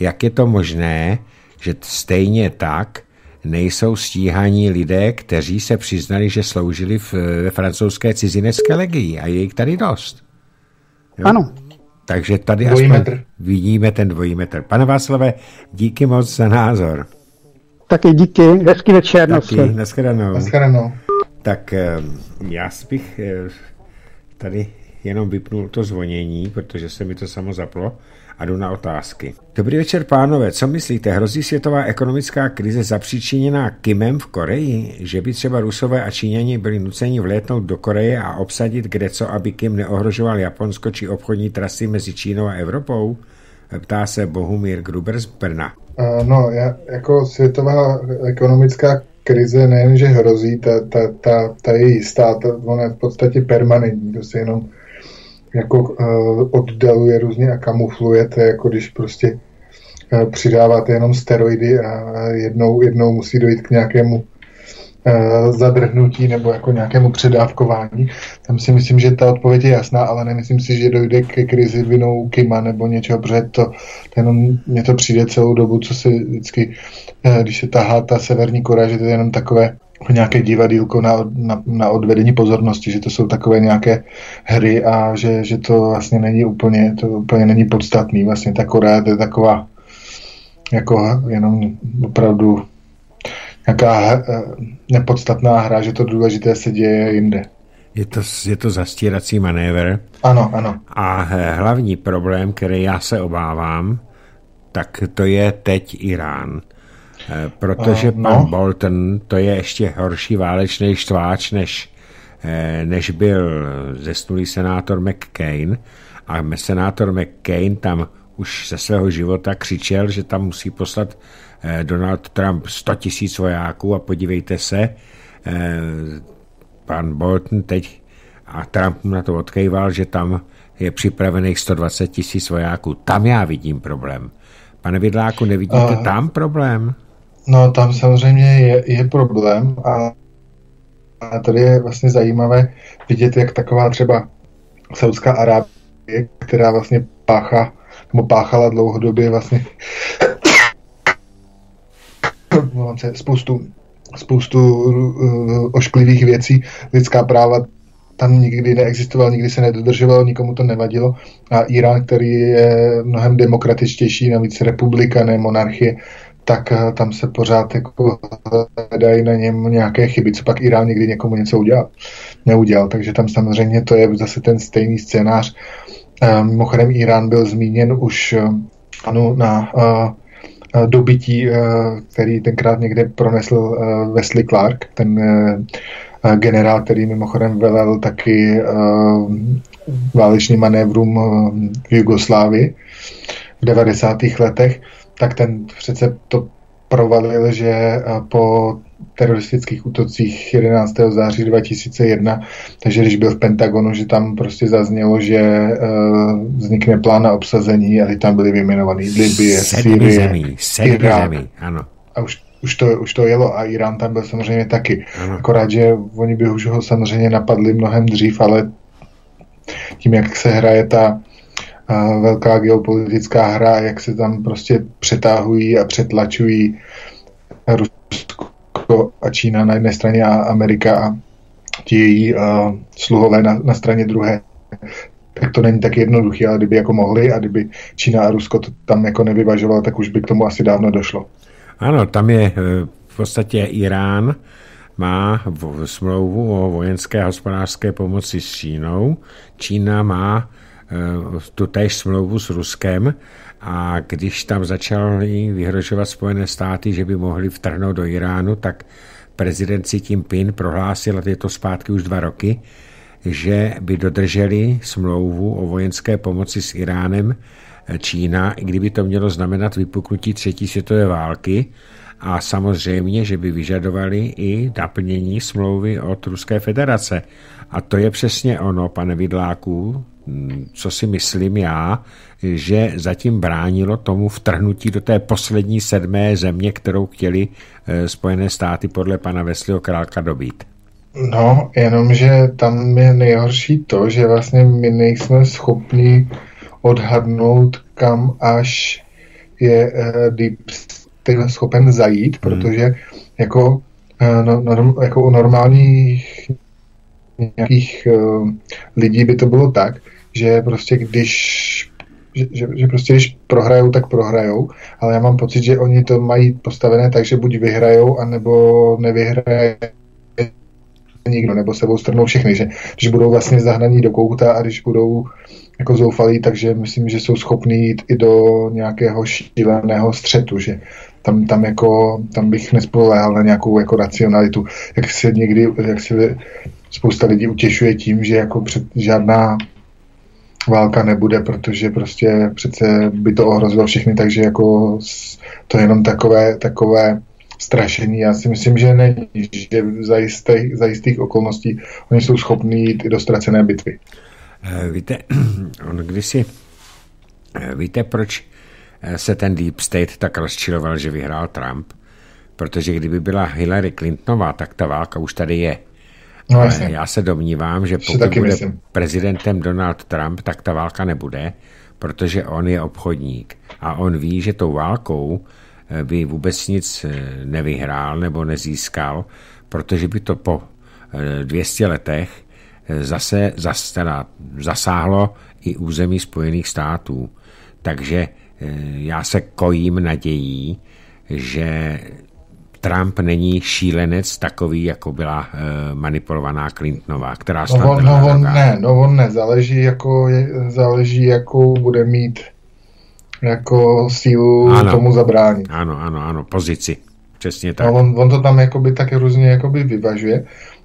Jak je to možné, že stejně tak nejsou stíhaní lidé, kteří se přiznali, že sloužili v, ve francouzské cizinecké legii a je jich tady dost. Jo? Ano. Takže tady dvojí aspoň metr. vidíme ten dvojí metr. Pane Václave, díky moc za názor. Taky díky, hezký večer. Taky, nashledanou. Nashledanou. Tak eh, já bych eh, tady jenom vypnul to zvonění, protože se mi to samo zaplo a jdu na otázky. Dobrý večer, pánové. Co myslíte, hrozí světová ekonomická krize zapříčiněná Kimem v Koreji? Že by třeba Rusové a Číňani byli nuceni vlétnout do Koreje a obsadit kde co, aby Kim neohrožoval Japonsko či obchodní trasy mezi Čínou a Evropou? Ptá se Bohumír Gruber z Brna. No, jako světová ekonomická krize nejenže hrozí, ta, ta, ta, ta je jistá, ta, ona je v podstatě permanentní, to se jenom jako uh, oddaluje různě a kamufluje, to je jako když prostě uh, přidáváte jenom steroidy a jednou, jednou musí dojít k nějakému uh, zadrhnutí nebo jako nějakému předávkování. Tam si myslím, že ta odpověď je jasná, ale nemyslím si, že dojde ke krizi vinou Kima nebo něčeho, protože to, jenom mně to přijde celou dobu, co se vždycky, uh, když se tahá ta severní Korea, že to je jenom takové nějaké divadílko na, na, na odvedení pozornosti, že to jsou takové nějaké hry a že, že to vlastně není úplně, to úplně není podstatný. Vlastně ta Korea to je taková jako jenom opravdu nějaká eh, nepodstatná hra, že to důležité se děje jinde. Je to, je to zastírací manévr. Ano, ano. A hlavní problém, který já se obávám, tak to je teď Irán. Eh, protože uh, no. pan Bolton to je ještě horší válečný štváč, než, než byl zesnulý senátor McCain. A senátor McCain tam už ze svého života křičel, že tam musí poslat Eh, Donald Trump 100 tisíc vojáků a podívejte se, eh, pan Bolton teď a Trump na to odkejval, že tam je připravených 120 tisíc vojáků. Tam já vidím problém. Pane Vidláku, nevidíte uh, tam problém? No, tam samozřejmě je, je problém a, a tady je vlastně zajímavé vidět, jak taková třeba Saudská Arábie, která vlastně páchá, nebo páchala dlouhodobě vlastně spoustu, spoustu uh, ošklivých věcí, lidská práva tam nikdy neexistoval, nikdy se nedodržovalo, nikomu to nevadilo. A Irán, který je mnohem demokratičtější, navíc republika, ne monarchie, tak eh, tam se pořád jako hledají na něm nějaké chyby, co pak Irán někdy někomu něco udělal. Neudělal, takže tam samozřejmě to je zase ten stejný scénář. Eh, mimochodem Irán byl zmíněn už eh, ano, na dobytí, který tenkrát někde pronesl Wesley Clark, ten generál, který mimochodem velel taky válečným manévrům v Jugoslávii v 90. letech tak ten přece to provalil, že po teroristických útocích 11. září 2001, takže když byl v Pentagonu, že tam prostě zaznělo, že uh, vznikne plán na obsazení a tam byly vyjmenovaný Libie, Syrie, zemí, zemí, ano. A už, už, to, už to jelo a Irán tam byl samozřejmě taky. Ano. Akorát, že oni by už ho samozřejmě napadli mnohem dřív, ale tím, jak se hraje ta velká geopolitická hra, jak se tam prostě přetáhují a přetlačují Rusko a Čína na jedné straně a Amerika a ti její uh, sluhové na, na straně druhé. Tak to není tak jednoduché, ale kdyby jako mohli a kdyby Čína a Rusko to tam jako nevyvažovalo, tak už by k tomu asi dávno došlo. Ano, tam je eh, v podstatě Irán, má smlouvu o vojenské a hospodářské pomoci s Čínou. Čína má tu též smlouvu s Ruskem a když tam začaly vyhrožovat Spojené státy, že by mohli vtrhnout do Iránu, tak prezident Xi Jinping prohlásil, a je to zpátky už dva roky, že by dodrželi smlouvu o vojenské pomoci s Iránem eh, Čína, i kdyby to mělo znamenat vypuknutí třetí světové války, a samozřejmě, že by vyžadovali i naplnění smlouvy od Ruské federace. A to je přesně ono, pane Vidláku, co si myslím já, že zatím bránilo tomu vtrhnutí do té poslední sedmé země, kterou chtěli eh, Spojené státy podle pana Veslího Králka dobít. No, jenomže tam je nejhorší to, že vlastně my nejsme schopni odhadnout, kam až je uh, Deep State schopen zajít, hmm. protože jako, uh, no, no, jako u normálních nějakých uh, lidí by to bylo tak, že prostě když že, že, že prostě když prohrajou, tak prohrajou, ale já mám pocit, že oni to mají postavené tak, že buď vyhrajou, anebo nevyhraje nikdo, nebo sebou strnou všechny, že když budou vlastně zahnaní do kouta a když budou jako zoufalí, takže myslím, že jsou schopní jít i do nějakého šíleného střetu, že tam, tam jako, tam bych nespoléhal na nějakou jako racionalitu, jak se někdy, jak se spousta lidí utěšuje tím, že jako před žádná válka nebude, protože prostě přece by to ohrozilo všechny, takže jako to je jenom takové, takové strašení. Já si myslím, že není, že za, jistých, za jistých okolností oni jsou schopní jít i do ztracené bitvy. Eh, víte, on kdysi, eh, víte, proč eh, se ten Deep State tak rozčiloval, že vyhrál Trump? Protože kdyby byla Hillary Clintonová, tak ta válka už tady je. No, jasně. Já se domnívám, že pokud bude myslím. prezidentem Donald Trump, tak ta válka nebude, protože on je obchodník a on ví, že tou válkou eh, by vůbec nic eh, nevyhrál nebo nezískal, protože by to po 200 eh, letech zase, zase teda zasáhlo i území Spojených států. Takže já se kojím nadějí, že Trump není šílenec takový, jako byla uh, manipulovaná Clintonová, která no on, no on ne, no on ne, záleží, jako, záleží, jakou bude mít jako sílu ano, tomu zabránit. Ano, ano, ano, pozici. Přesně tak. No on, on to tam jakoby tak různě jakoby vyvažuje.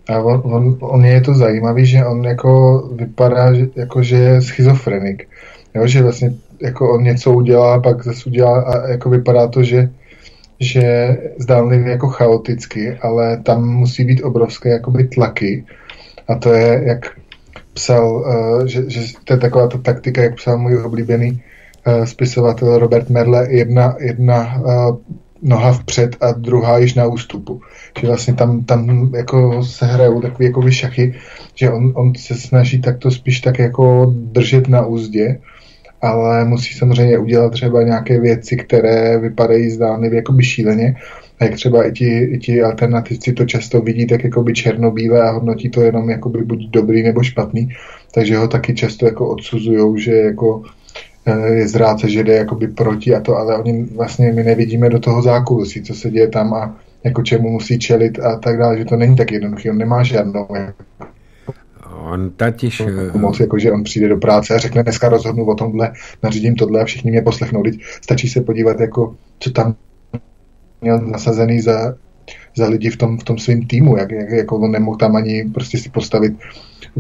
A on, on, on je to zajímavý, že on jako vypadá, že, jako že je schizofrenik. Jo, že vlastně jako on něco udělá, pak zase udělá a jako vypadá to, že že zdánlivě jako chaoticky, ale tam musí být obrovské jakoby tlaky a to je, jak psal, uh, že, že to je taková ta taktika, jak psal můj oblíbený uh, spisovatel Robert Merle, jedna, jedna uh, noha vpřed a druhá již na ústupu. Že vlastně tam, tam jako se hrajou takový jako šachy, že on, on se snaží takto spíš tak jako držet na úzdě, ale musí samozřejmě udělat třeba nějaké věci, které vypadají zdánlivě jako by šíleně, a jak třeba i ti, i ti alternativci to často vidí tak jako by černobílé a hodnotí to jenom jako by buď dobrý nebo špatný, takže ho taky často jako odsuzují, že jako eh, je zráce, že jde jakoby proti a to, ale oni vlastně my nevidíme do toho zákulisí, co se děje tam a jako čemu musí čelit a tak dále, že to není tak jednoduché, on nemá žádnou On totiž... Jako moc, jako, že on přijde do práce a řekne, dneska rozhodnu o tomhle, nařídím tohle a všichni mě poslechnou. Teď stačí se podívat, jako, co tam měl nasazený za, za lidi v tom, v tom svém týmu, jak, jak jako on nemohl tam ani prostě si postavit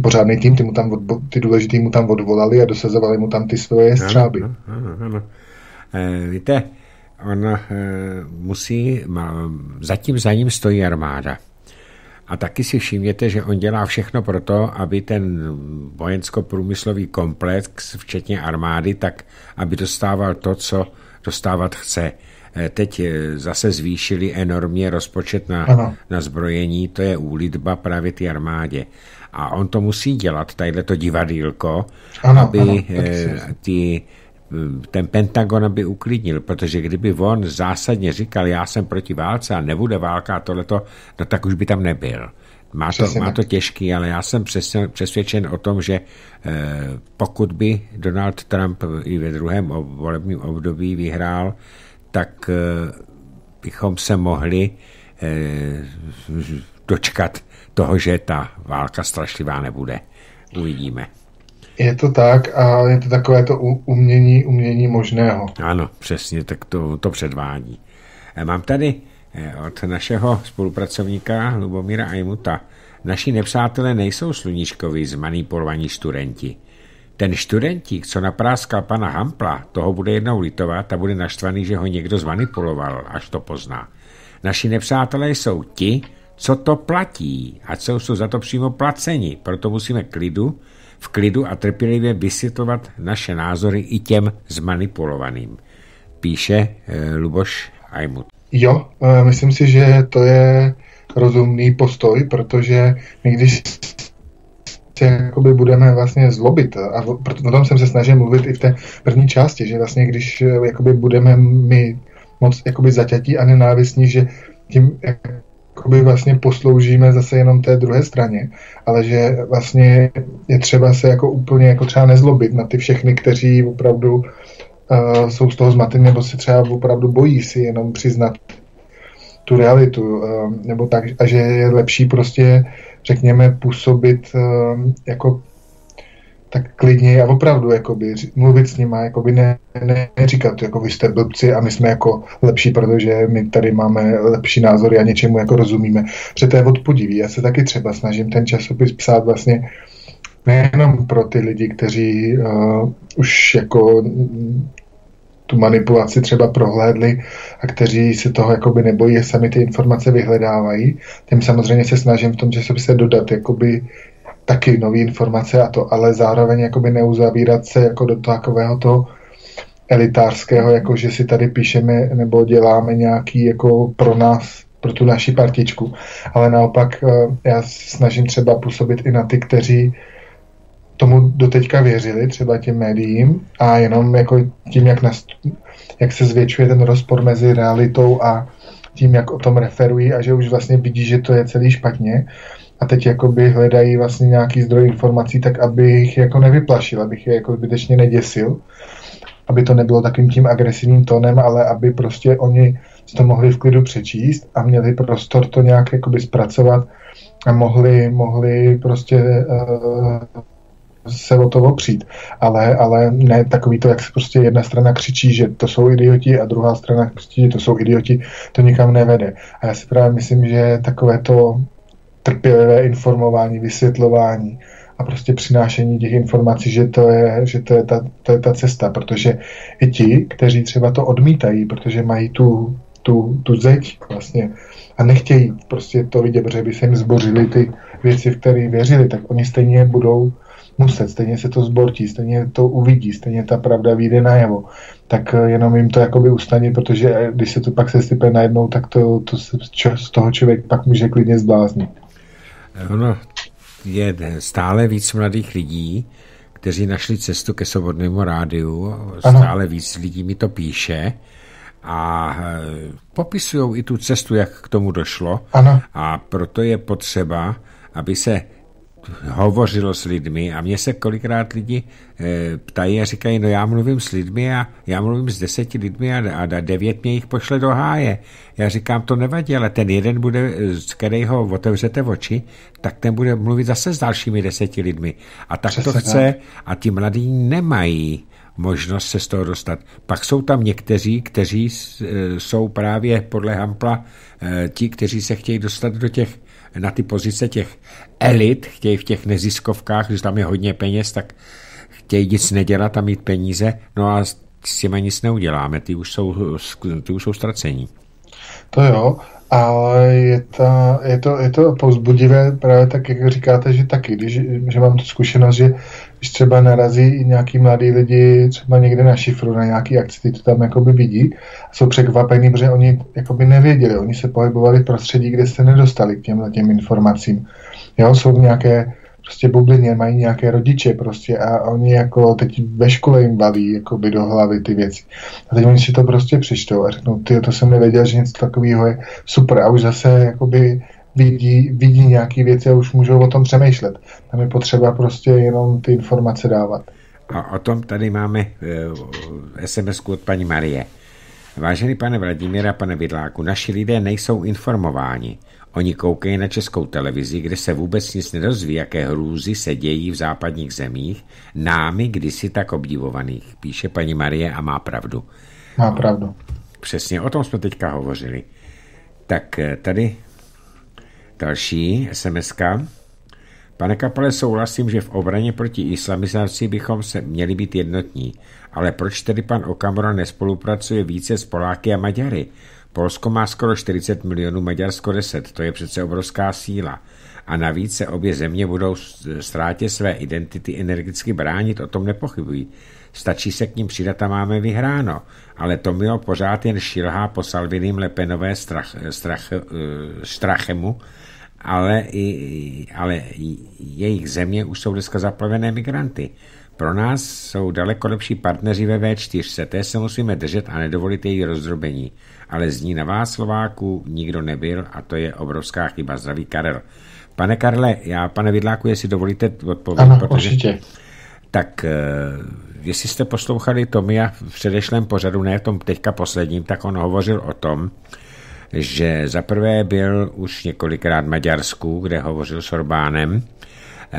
pořádný tým, ty, mu tam odbo, ty důležitý mu tam odvolali a dosazovali mu tam ty svoje střáby. Ano, ano, ano. E, víte, on e, musí, má, zatím za ním stojí armáda. A taky si všimněte, že on dělá všechno pro to, aby ten vojensko-průmyslový komplex, včetně armády, tak aby dostával to, co dostávat chce. Eh, teď eh, zase zvýšili enormně rozpočet na, na zbrojení, to je úlitba právě ty armádě. A on to musí dělat, tadyhle to divadýlko, ano, aby ano, eh, ty, ten Pentagon aby uklidnil, protože kdyby on zásadně říkal, já jsem proti válce a nebude válka a tohleto, no tak už by tam nebyl. Má to, má to těžký, ale já jsem přesvědčen o tom, že pokud by Donald Trump i ve druhém volebním období vyhrál, tak eh, bychom se mohli eh, dočkat toho, že ta válka strašlivá nebude. Uvidíme. Je to tak a je to takové to umění, umění možného. Ano, přesně, tak to, to předvádí. Eh, mám tady od našeho spolupracovníka Lubomíra Ajmuta. Naši nepřátelé nejsou sluníčkoví zmanipulovaní studenti. Ten študentík, co napráskal pana Hampla, toho bude jednou litovat a bude naštvaný, že ho někdo zmanipuloval, až to pozná. Naši nepřátelé jsou ti, co to platí a co jsou za to přímo placeni. Proto musíme klidu, v klidu a trpělivě vysvětlovat naše názory i těm zmanipulovaným. Píše eh, Luboš Ajmut. Jo, eh, myslím si, že to je rozumný postoj, protože my když se jakoby budeme vlastně zlobit. A o tom jsem se snažil mluvit i v té první části, že vlastně když eh, jakoby budeme my moc jakoby zaťatí a nenávistní, že tím jakoby vlastně posloužíme zase jenom té druhé straně, ale že vlastně je třeba se jako úplně jako třeba nezlobit na ty všechny, kteří opravdu uh, jsou z toho zmatení nebo se třeba opravdu bojí si jenom přiznat tu realitu, uh, nebo tak, a že je lepší prostě řekněme, působit uh, jako tak klidně a opravdu jakoby, mluvit s nima, jakoby ne, ne, neříkat, jako vy jste blbci a my jsme jako lepší, protože my tady máme lepší názory a něčemu jako rozumíme. Protože to je odpodivý. Já se taky třeba snažím ten časopis psát vlastně nejenom pro ty lidi, kteří uh, už jako tu manipulaci třeba prohlédli a kteří se toho jakoby nebojí a sami ty informace vyhledávají. Tím samozřejmě se snažím v tom časopise dodat jakoby taky nové informace a to, ale zároveň jakoby neuzavírat se jako do takového toho elitářského, jako že si tady píšeme nebo děláme nějaký jako pro nás, pro tu naši partičku. Ale naopak eh, já snažím třeba působit i na ty, kteří tomu doteďka věřili, třeba těm médiím, a jenom jako tím, jak, nas, jak se zvětšuje ten rozpor mezi realitou a tím, jak o tom referují a že už vlastně vidí, že to je celý špatně a teď jakoby hledají vlastně nějaký zdroj informací, tak aby jich jako nevyplašil, abych je jako zbytečně neděsil, aby to nebylo takovým tím agresivním tónem, ale aby prostě oni to mohli v klidu přečíst a měli prostor to nějak jakoby zpracovat a mohli, mohli prostě uh, se o to opřít. Ale, ale ne takový to, jak se prostě jedna strana křičí, že to jsou idioti a druhá strana křičí, že to jsou idioti, to nikam nevede. A já si právě myslím, že takové to trpělivé informování, vysvětlování a prostě přinášení těch informací, že to je, že to je, ta, to je ta cesta, protože i ti, kteří třeba to odmítají, protože mají tu, tu, tu zeď vlastně a nechtějí prostě to vidět, protože by se jim zbořili ty věci, v které věřili, tak oni stejně budou muset, stejně se to zbortí, stejně to uvidí, stejně ta pravda vyjde najevo, tak eh, jenom jim to jakoby ustaní, protože eh, když se to pak sesype najednou, tak to, to se, z toho člověk pak může klidně zbláznit. Ono je stále víc mladých lidí, kteří našli cestu ke svobodnému rádiu, stále víc lidí mi to píše, a eh, popisují i tu cestu, jak k tomu došlo. Ano. A proto je potřeba, aby se hovořilo s lidmi a mě se kolikrát lidi e, ptají a říkají, no já mluvím s lidmi a já mluvím s deseti lidmi a, a devět mě jich pošle do háje. Já říkám, to nevadí, ale ten jeden bude, z kterého otevřete oči, tak ten bude mluvit zase s dalšími deseti lidmi. A tak Přesně to chce a ti mladí nemají možnost se z toho dostat. Pak jsou tam někteří, kteří e, jsou právě podle Hampla ti, kteří se chtějí dostat do těch na ty pozice těch elit, chtějí v těch neziskovkách, když tam je hodně peněz, tak chtějí nic nedělat a mít peníze, no a s těmi nic neuděláme, ty už jsou, ty už jsou ztracení. To jo, ale je, ta, je, to, je to povzbudivé právě tak, jak říkáte, že taky, když, že mám tu zkušenost, že když třeba narazí nějaký mladý lidi třeba někde na šifru, na nějaký akci, ty to tam jakoby vidí a jsou překvapení, protože oni jakoby nevěděli, oni se pohybovali v prostředí, kde se nedostali k těmhle těm informacím. Jo, jsou nějaké prostě bublině, mají nějaké rodiče prostě a oni jako teď ve škole jim baví jakoby do hlavy ty věci. A teď oni si to prostě přečtou a řeknou, ty to jsem nevěděl, že něco takového je super a už zase jakoby vidí, vidí nějaké věci a už můžou o tom přemýšlet. Tam je potřeba prostě jenom ty informace dávat. A o tom tady máme uh, eh, sms od paní Marie. Vážený pane Vladimíra, pane Vidláku, naši lidé nejsou informováni. Oni koukají na českou televizi, kde se vůbec nic nedozví, jaké hrůzy se dějí v západních zemích, námi kdysi tak obdivovaných, píše paní Marie a má pravdu. Má pravdu. Přesně, o tom jsme teďka hovořili. Tak eh, tady další sms -ka. Pane Kapale, souhlasím, že v obraně proti islamizaci bychom se měli být jednotní, ale proč tedy pan Okamura nespolupracuje více s Poláky a Maďary? Polsko má skoro 40 milionů, Maďarsko 10, to je přece obrovská síla. A navíc se obě země budou ztrátě své identity energicky bránit, o tom nepochybují. Stačí se k ním přidat a máme vyhráno. Ale Tomio pořád jen šilhá po Salviným Lepenové strach, strach, eh, strachemu, ale, i, ale jejich země už jsou dneska zaplavené migranty. Pro nás jsou daleko lepší partneři ve V4, té se musíme držet a nedovolit její rozdrobení ale z ní na vás Slováku nikdo nebyl a to je obrovská chyba. Zdraví Karel. Pane Karle, já, pane Vidláku, jestli dovolíte odpovědět. Ano, protože... určitě. Tak eh, jestli jste poslouchali Tomia v předešlém pořadu, ne v tom teďka posledním, tak on hovořil o tom, že zaprvé byl už několikrát v Maďarsku, kde hovořil s Orbánem,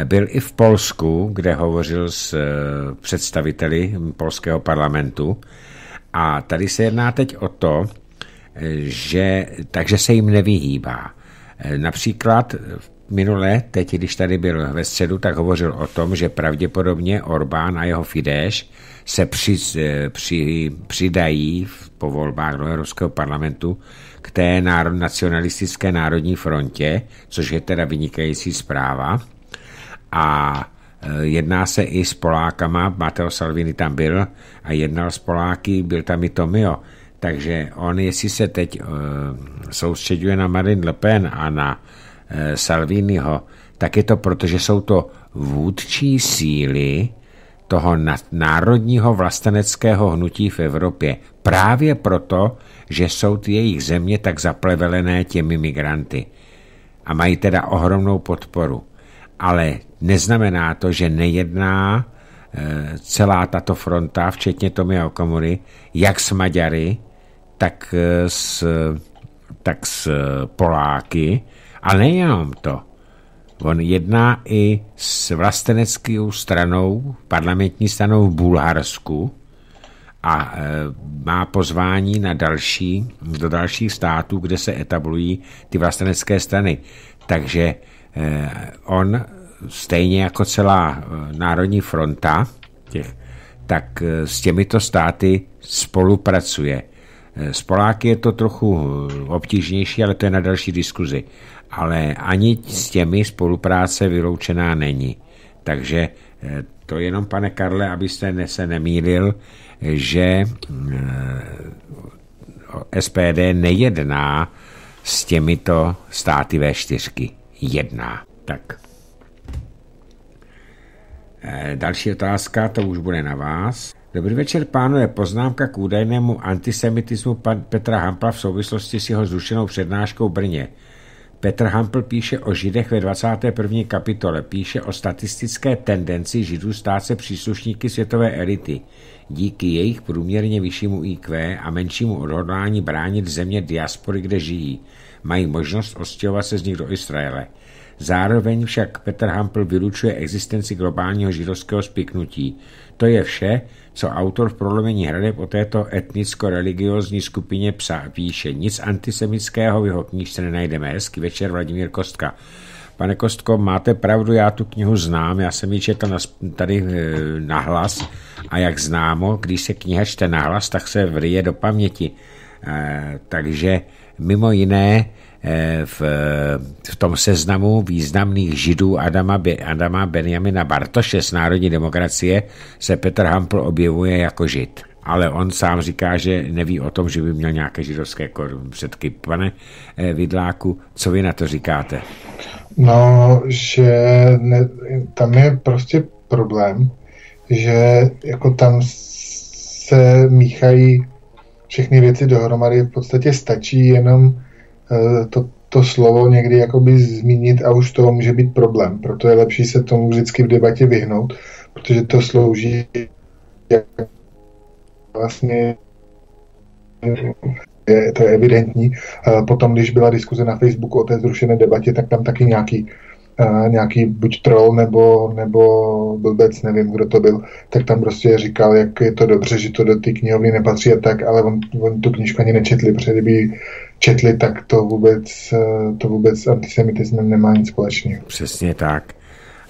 byl i v Polsku, kde hovořil s eh, představiteli polského parlamentu. A tady se jedná teď o to, že, takže se jim nevyhýbá. Například minule, teď když tady byl ve středu, tak hovořil o tom, že pravděpodobně Orbán a jeho Fidesz se při, při, přidají po volbách do Evropského parlamentu k té národ, nacionalistické národní frontě, což je teda vynikající zpráva. A e, jedná se i s Polákama, Matteo Salvini tam byl a jednal s Poláky, byl tam i Tomio. Takže on, jestli se teď uh, soustředuje na Marine Le Pen a na uh, Salviniho, tak je to proto, že jsou to vůdčí síly toho národního vlasteneckého hnutí v Evropě. Právě proto, že jsou ty jejich země tak zaplevelené těmi migranty. A mají teda ohromnou podporu. Ale neznamená to, že nejedná e, celá tato fronta, včetně Tomia Okamury, jak s Maďary, tak eh, s, tak s Poláky, ale nejenom to. On jedná i s vlasteneckou stranou, parlamentní stranou v Bulharsku a e, má pozvání na další, do dalších států, kde se etablují ty vlastenecké strany. Takže e, on stejně jako celá Národní fronta, těch, tak s těmito státy spolupracuje. S Poláky je to trochu obtížnější, ale to je na další diskuzi. Ale ani s těmi spolupráce vyloučená není. Takže to jenom, pane Karle, abyste se nemýlil, že SPD nejedná s těmito státy V4. Jedná. Tak. Další otázka, to už bude na vás. Dobrý večer, pánové. Poznámka k údajnému antisemitismu Petra Hampla v souvislosti s jeho zrušenou přednáškou Brně. Petr Hampl píše o Židech ve 21. kapitole. Píše o statistické tendenci Židů stát se příslušníky světové elity. Díky jejich průměrně vyššímu IQ a menšímu odhodlání bránit země diaspory, kde žijí, mají možnost ostěhovat se z nich do Izraele. Zároveň však Petr Hampl vylučuje existenci globálního židovského spiknutí. To je vše, co autor v prolomení hradeb o této etnicko-religiozní skupině psa píše. Nic antisemického v jeho knížce nenajdeme. Hezký večer, Vladimír Kostka. Pane Kostko, máte pravdu, já tu knihu znám, já jsem ji četl na, tady e, nahlas a jak známo, když se kniha čte nahlas, tak se vryje do paměti. E, takže mimo jiné v, v tom seznamu významných židů Adama, Adama Benjamina Bartoše z Národní demokracie se Petr Hampl objevuje jako žid. Ale on sám říká, že neví o tom, že by měl nějaké židovské předky. Pane eh, Vidláku, co vy na to říkáte? No, že ne, tam je prostě problém, že jako tam se míchají všechny věci dohromady, v podstatě stačí jenom Eh, to, to slovo někdy jakoby zmínit a už to může být problém. Proto je lepší se tomu vždycky v debatě vyhnout, protože to slouží vlastně je, to je evidentní. Eh, potom, když byla diskuze na Facebooku o té zrušené debatě, tak tam taky nějaký nějaký buď troll nebo, nebo blbec, nevím, kdo to byl, tak tam prostě říkal, jak je to dobře, že to do té knihovny nepatří a tak, ale on, on tu knižku ani nečetli, protože kdyby četli, tak to vůbec, to vůbec s antisemitismem nemá nic společného. Přesně tak.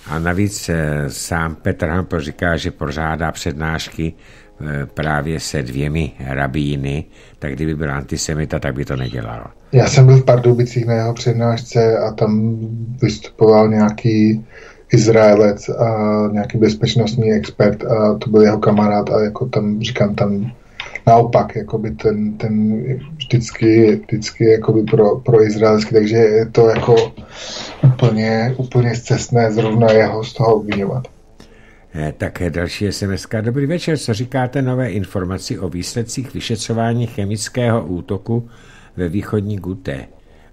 A navíc eh, sám Petr Hampel říká, že pořádá přednášky eh, právě se dvěmi rabíny, tak kdyby byl antisemita, tak by to nedělal. Já jsem byl v Pardubicích na jeho přednášce a tam vystupoval nějaký Izraelec a nějaký bezpečnostní expert a to byl jeho kamarád a jako tam, říkám, tam naopak, jakoby ten, ten vždycky, vždycky jakoby pro, pro izraelský, takže je to jako úplně, úplně zcestné zrovna jeho z toho obvinovat. Eh, také další SMS. Dobrý večer, co říkáte nové informaci o výsledcích vyšetřování chemického útoku ve východní Gute,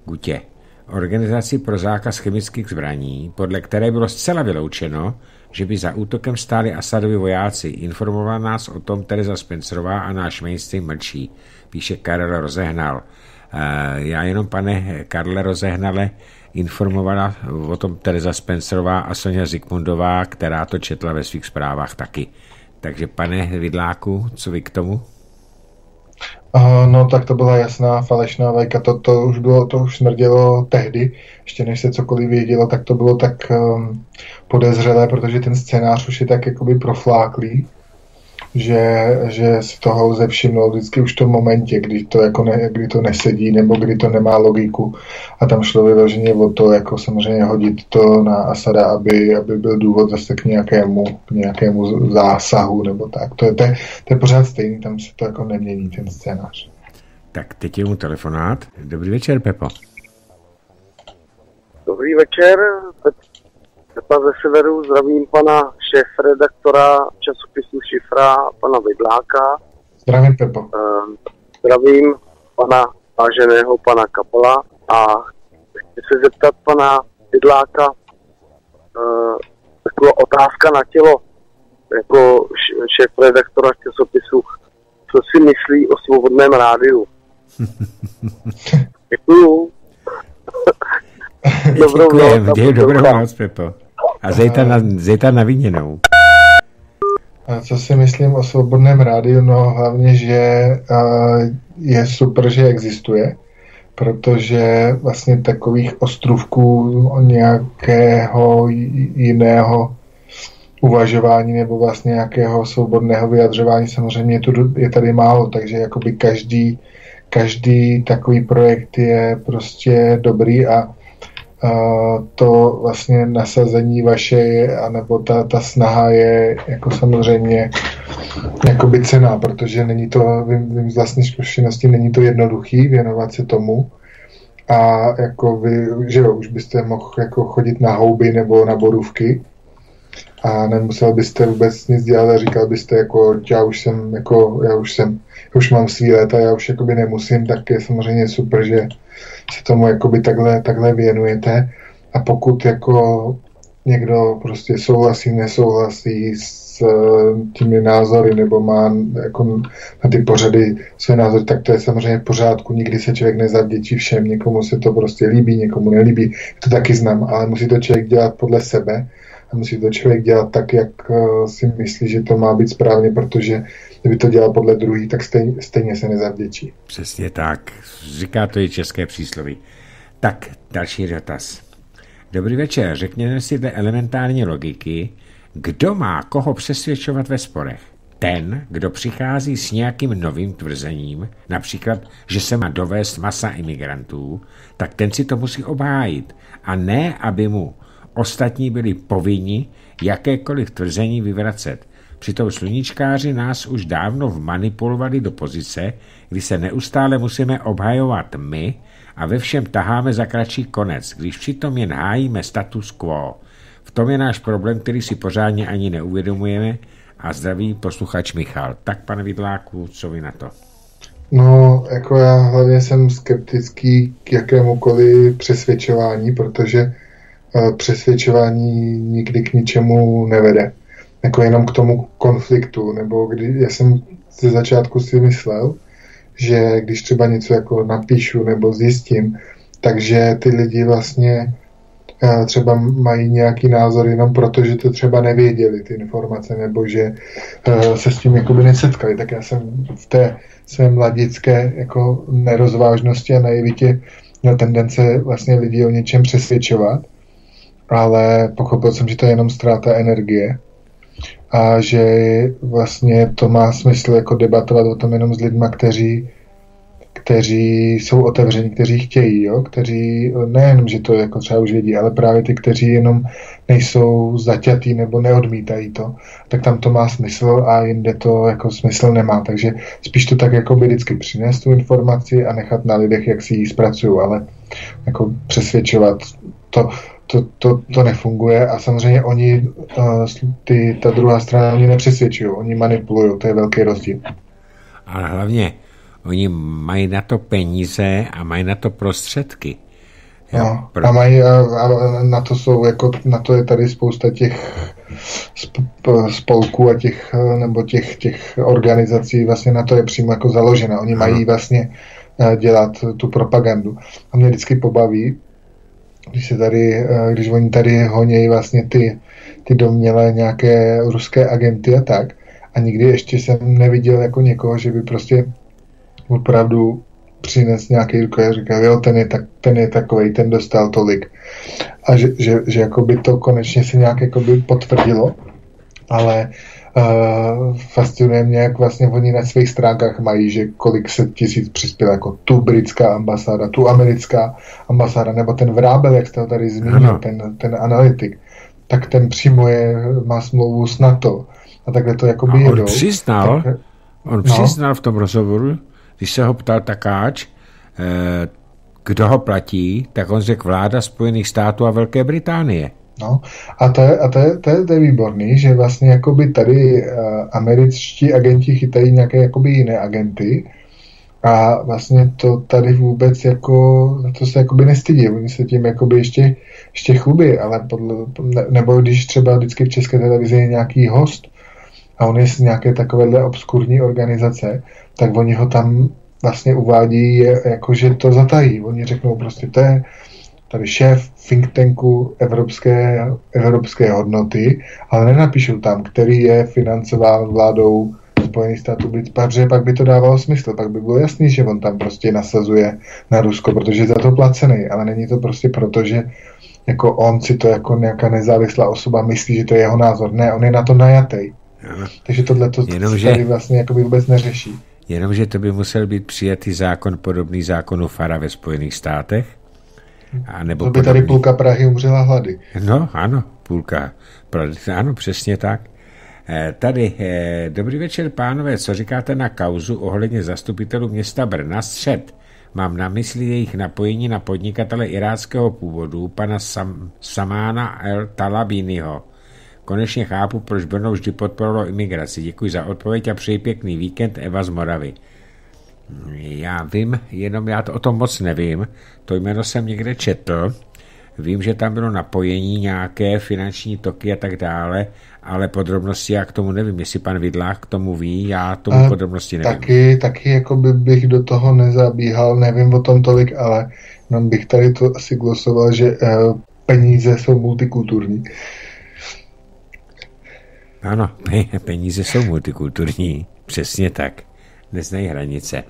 Gutě, organizaci pro zákaz chemických zbraní, podle které bylo zcela vyloučeno, že by za útokem stáli Asadovi vojáci. Informovala nás o tom Teresa Spencerová a náš mainstream mlčí, píše Karel Rozehnal. Eh, já jenom, pane Karle Rozehnale, informovala o tom Teresa Spencerová a Sonja Zikmundová, která to četla ve svých zprávách taky. Takže pane Vidláku, co vy k tomu? No tak to byla jasná falešná vajka, to, to už bylo, to už smrdělo tehdy, ještě než se cokoliv vědělo, tak to bylo tak um, podezřelé, protože ten scénář už je tak jakoby profláklý, že, že z toho lze všimnout vždycky už v tom momentě, kdy to, jako ne, kdy to nesedí nebo kdy to nemá logiku a tam šlo vyloženě o to, jako samozřejmě hodit to na Asada, aby, aby byl důvod zase k nějakému, k nějakému zásahu nebo tak. To je, to, je, to je pořád stejný, tam se to jako nemění ten scénář. Tak teď je mu telefonát. Dobrý večer, Pepo. Dobrý večer, Pepa ze Severu, zdravím pana šéf-redaktora časopisu Šifra, pana Vidláka. Zdravím, Pepo. Ehm, zdravím pana váženého pana Kapela a chci se zeptat pana Vidláka ehm, taková otázka na tělo jako šéf-redaktora časopisu. Co si myslí o svobodném rádiu? Děkuju. Dobrou noc. Dobrou noc, Pepo. A zejta na, zejta na viněnou. A co si myslím o svobodném rádiu? No hlavně, že je super, že existuje, protože vlastně takových ostrůvků nějakého jiného uvažování nebo vlastně nějakého svobodného vyjadřování samozřejmě je tady málo, takže jakoby každý, každý takový projekt je prostě dobrý a to vlastně nasazení vaše, anebo ta, ta snaha je jako samozřejmě jakoby cená, protože není to, vím, vím z vlastní zkušenosti, není to jednoduchý věnovat se tomu. A jako vy, že jo, už byste mohl jako chodit na houby nebo na borůvky a nemusel byste vůbec nic dělat a říkal byste jako, já už jsem, jako, já už jsem, už mám svý léta, já už jakoby nemusím, tak je samozřejmě super, že se tomu jakoby takhle, takhle věnujete a pokud jako někdo prostě souhlasí, nesouhlasí s eh, těmi názory nebo má jako na ty pořady své názory, tak to je samozřejmě v pořádku. Nikdy se člověk nezavděčí všem, někomu se to prostě líbí, někomu nelíbí. To taky znám, ale musí to člověk dělat podle sebe a musí to člověk dělat tak, jak eh, si myslí, že to má být správně, protože kdyby to dělal podle druhý, tak stejně, stejně se nezavděčí. Přesně tak. Říká to i české přísloví. Tak, další dotaz. Dobrý večer, řekněme si dle elementární logiky, kdo má koho přesvědčovat ve sporech. Ten, kdo přichází s nějakým novým tvrzením, například, že se má dovést masa imigrantů, tak ten si to musí obhájit a ne, aby mu ostatní byli povinni jakékoliv tvrzení vyvracet. Přitom sluníčkáři nás už dávno vmanipulovali do pozice, kdy se neustále musíme obhajovat my a ve všem taháme za kratší konec, když přitom jen hájíme status quo. V tom je náš problém, který si pořádně ani neuvědomujeme a zdraví posluchač Michal. Tak, pane Vidláku, co vy na to? No, jako já hlavně jsem skeptický k jakémukoliv přesvědčování, protože eh, přesvědčování nikdy k ničemu nevede. Jako jenom k tomu konfliktu, nebo kdy já jsem ze začátku si myslel, že když třeba něco jako napíšu nebo zjistím, takže ty lidi vlastně eh, třeba mají nějaký názor jenom proto, že to třeba nevěděli ty informace, nebo že eh, se s tím jakoby nesetkali. Tak já jsem v té své mladické jako nerozvážnosti a naivitě měl tendence vlastně lidi o něčem přesvědčovat, ale pochopil jsem, že to je jenom ztráta energie a že vlastně to má smysl jako debatovat o tom jenom s lidma, kteří kteří jsou otevření, kteří chtějí, jo? kteří nejenom, že to jako třeba už vědí, ale právě ty, kteří jenom nejsou zaťatý nebo neodmítají to, tak tam to má smysl a jinde to jako smysl nemá. Takže spíš to tak jako by vždycky přinést tu informaci a nechat na lidech, jak si ji zpracují, ale jako přesvědčovat to, to, to, to nefunguje a samozřejmě oni, uh, ty, ta druhá strana, oni nepřesvědčují, oni manipulují, to je velký rozdíl. Ale hlavně, oni mají na to peníze a mají na to prostředky. Jo, no, pro... A mají, a, a na to jsou, jako, na to je tady spousta těch spolků a těch, nebo těch, těch organizací, vlastně na to je přímo jako založena. Oni mají vlastně eh, dělat tu propagandu. A mě vždycky pobaví, když se tady, eh, když oni tady honějí vlastně ty, ty domělé nějaké ruské agenty a tak. A nikdy ještě jsem neviděl jako někoho, že by prostě opravdu přines nějaký ruku a říkal, jo, ten je, tak, ten je takový, ten dostal tolik. A že, že, že jakoby to konečně se nějak jakoby potvrdilo, ale uh, fascinuje mě, jak vlastně oni na svých stránkách mají, že kolik se tisíc přispěl, jako tu britská ambasáda, tu americká ambasáda, nebo ten Vrábel, jak jste ho tady zmínil, ten, ten analytik, tak ten přímo je, má smlouvu s NATO. A takhle to jakoby a on jedou. Přiznal, tak, on no. přiznal v tom rozhovoru, když se ho ptal takáč, eh, kdo ho platí, tak on řekl vláda Spojených států a Velké Británie. No, a to je, a to je, to je, to je výborný, že vlastně jakoby tady uh, američtí agenti chytají nějaké jakoby jiné agenty a vlastně to tady vůbec jako, to se jakoby nestydí, oni se tím jakoby ještě, ještě chlubí, ale podle, ne, nebo když třeba vždycky v české televizi je nějaký host a on je z nějaké takovéhle obskurní organizace, tak oni ho tam vlastně uvádí, jako že to zatají. Oni řeknou prostě, to je tady šéf think tanku evropské, evropské hodnoty, ale nenapíšou tam, který je financován vládou Spojených států, protože pak by to dávalo smysl, pak by bylo jasný, že on tam prostě nasazuje na Rusko, protože je za to placený, ale není to prostě proto, že jako on si to jako nějaká nezávislá osoba myslí, že to je jeho názor. Ne, on je na to najatý. Takže tohle to tady vlastně jako by vůbec neřeší. Jenomže to by musel být přijatý zákon podobný zákonu FARA ve Spojených státech, A nebo to by podobný. tady půlka Prahy umřela hlady. No, ano, půlka. Ano, přesně tak. Eh, tady, eh, dobrý večer, pánové, co říkáte na kauzu ohledně zastupitelů města Brna střed? Mám na mysli jejich napojení na podnikatele iráckého původu, pana Sam, Samána El Talabiniho. Konečně chápu, proč Brno vždy podporovalo imigraci. Děkuji za odpověď a přeji pěkný víkend Eva z Moravy. Já vím, jenom já to o tom moc nevím. To jméno jsem někde četl. Vím, že tam bylo napojení nějaké finanční toky a tak dále, ale podrobnosti já k tomu nevím. Jestli pan Vidlák k tomu ví, já tomu a podrobnosti nevím. Taky, taky jako by bych do toho nezabíhal, nevím o tom tolik, ale jenom bych tady to asi glosoval, že uh, peníze jsou multikulturní. Ano, peníze jsou multikulturní, přesně tak. Neznají hranice.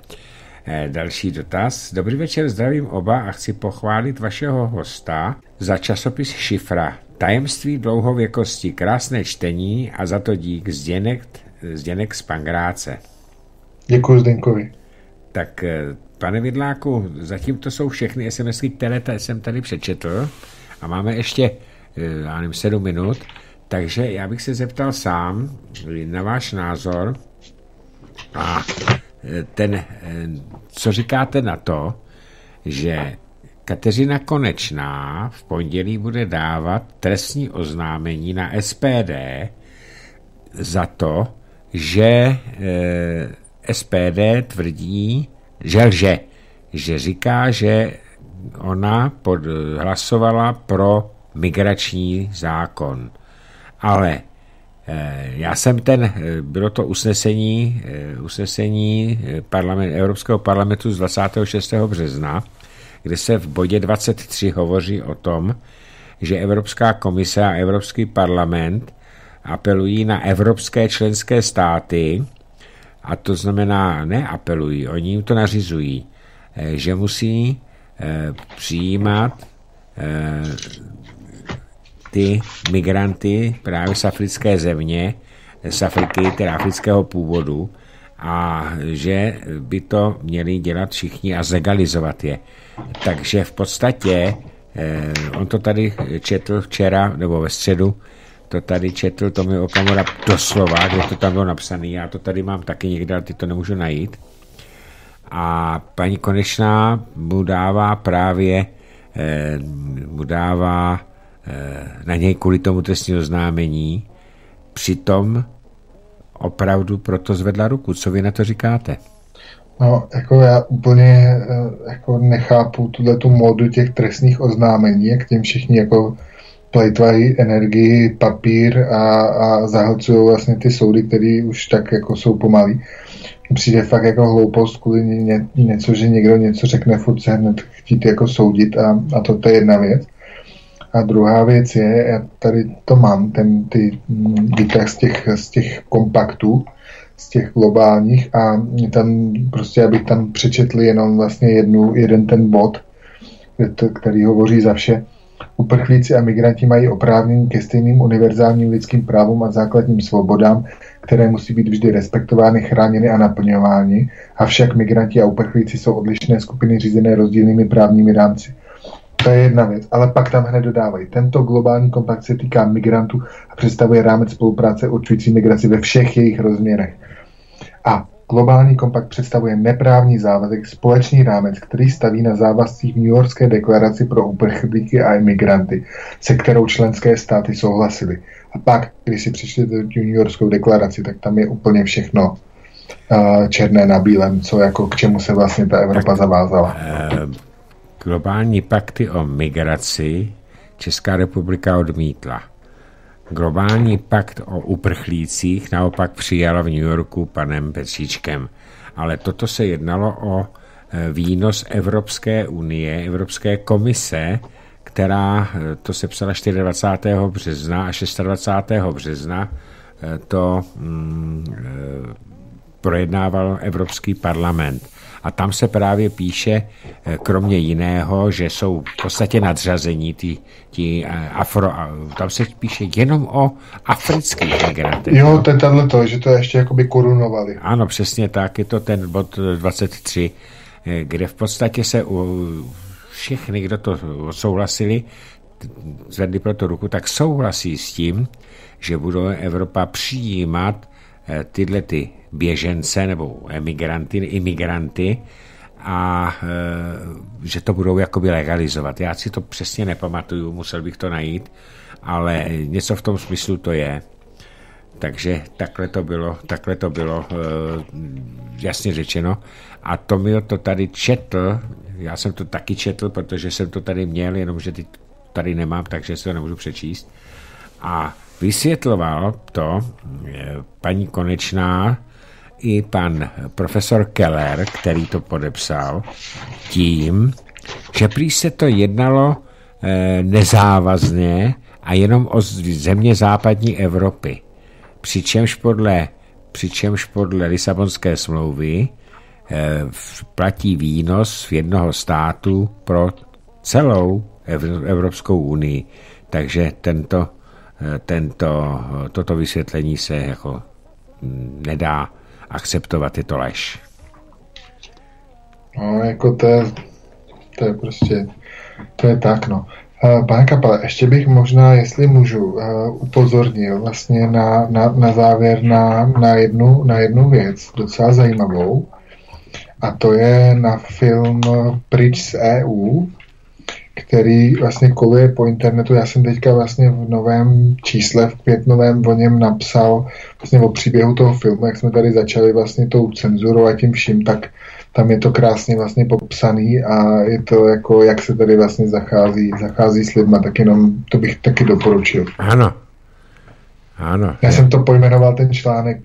Eh, další dotaz. Dobrý večer, zdravím oba a chci pochválit vašeho hosta za časopis Šifra. Tajemství dlouhověkosti, krásné čtení a za to dík Zděnek, Zděnek z Pangráce. Děkuji Zdenkovi. Tak eh, pane Vidláku, zatím to jsou všechny SMSky, které jsem tady přečetl a máme ještě, eh, já nevím, sedm minut, takže já bych se zeptal sám na váš názor a ten, co říkáte na to, že Kateřina Konečná v pondělí bude dávat trestní oznámení na SPD za to, že eh, SPD tvrdí, že lže, že říká, že ona pod, hlasovala pro migrační zákon. Ale Eh, já jsem ten, eh, bylo to usnesení, eh, usnesení parlament, Evropského parlamentu z 26. března, kde se v bodě 23 hovoří o tom, že Evropská komise a Evropský parlament apelují na evropské členské státy, a to znamená, neapelují, oni jim to nařizují, že musí přijímat ty migranty právě z africké země, z Afriky, teda afrického původu, a že by to měli dělat všichni a zegalizovat je. Takže v podstatě, eh, on to tady četl včera, nebo ve středu, to tady četl Tomi Okamura doslova, kde to tam bylo napsané, já to tady mám taky někde, ale ty to nemůžu najít. A paní Konečná mu dává právě, eh, mu dává na něj kvůli tomu trestní oznámení, přitom opravdu proto zvedla ruku. Co vy na to říkáte? No, jako já úplně eh, jako nechápu tuhle tu módu těch trestních oznámení, jak těm všichni jako plejtvají energii, papír a, a zahlcují vlastně ty soudy, které už tak jako jsou pomalý. Přijde fakt jako hloupost kvůli ně, něco, že někdo něco řekne, furt se hned chtít jako soudit a, a to, to je jedna věc. A druhá věc je, já tady to mám, ten ty mm, výtah z těch, z těch kompaktů, z těch globálních a tam prostě, abych tam přečetl jenom vlastně jednu, jeden ten bod, který hovoří za vše. Uprchlíci a migranti mají oprávnění ke stejným univerzálním lidským právům a základním svobodám, které musí být vždy respektovány, chráněny a naplňovány, avšak migranti a uprchlíci jsou odlišné skupiny řízené rozdílnými právními rámci. To je jedna věc, ale pak tam hned dodávají. Tento globální kompakt se týká migrantů a představuje rámec spolupráce určující migraci ve všech jejich rozměrech. A globální kompakt představuje neprávní závazek, společný rámec, který staví na závazcích New Yorkské deklaraci pro uprchlíky a imigranty, se kterou členské státy souhlasily. A pak, když si přečtete tu New Yorkskou deklaraci, tak tam je úplně všechno uh, černé na bílém, co jako k čemu se vlastně ta Evropa zavázala. Globální pakty o migraci Česká republika odmítla. Globální pakt o uprchlících naopak přijala v New Yorku panem Petříčkem. Ale toto se jednalo o e, výnos Evropské unie, Evropské komise, která e, to se psala 24. března a 26. března e, to mm, projednával Evropský parlament. A tam se právě píše, eh, kromě jiného, že jsou v podstatě nadřazení ty, ty eh, afro, tam se píše jenom o afrických migrantech. Jo, to je tenhle to, že to ještě jakoby korunovali. Ano, přesně tak, je to ten bod 23, eh, kde v podstatě se u, všechny, kdo to souhlasili, zvedli pro to ruku, tak souhlasí s tím, že budou Evropa přijímat tyhle ty běžence nebo emigranty, imigranty a e, že to budou jakoby legalizovat. Já si to přesně nepamatuju, musel bych to najít, ale něco v tom smyslu to je. Takže takhle to bylo, takhle to bylo e, jasně řečeno. A to mi to tady četl, já jsem to taky četl, protože jsem to tady měl, jenomže ty tady nemám, takže si to nemůžu přečíst. A vysvětloval to e, paní Konečná i pan profesor Keller, který to podepsal, tím, že prý se to jednalo e, nezávazně a jenom o země západní Evropy. Přičemž podle, přičemž podle Lisabonské smlouvy e, platí výnos jednoho státu pro celou Evropskou unii. Takže tento, tento, toto vysvětlení se jako nedá akceptovat, je to lež. No, jako to je, to je prostě, to je tak, no. Eh, pane Kapele, ještě bych možná, jestli můžu, eh, upozornil vlastně na, na, na závěr na, na, jednu, na jednu věc, docela zajímavou, a to je na film Pryč z EU, který vlastně koluje po internetu. Já jsem teďka vlastně v novém čísle, v květnovém o něm napsal vlastně o příběhu toho filmu, jak jsme tady začali vlastně tou cenzurou a tím vším, tak tam je to krásně vlastně popsaný a je to jako, jak se tady vlastně zachází, zachází s lidma, tak jenom to bych taky doporučil. Ano. Ano. Já jsem to pojmenoval ten článek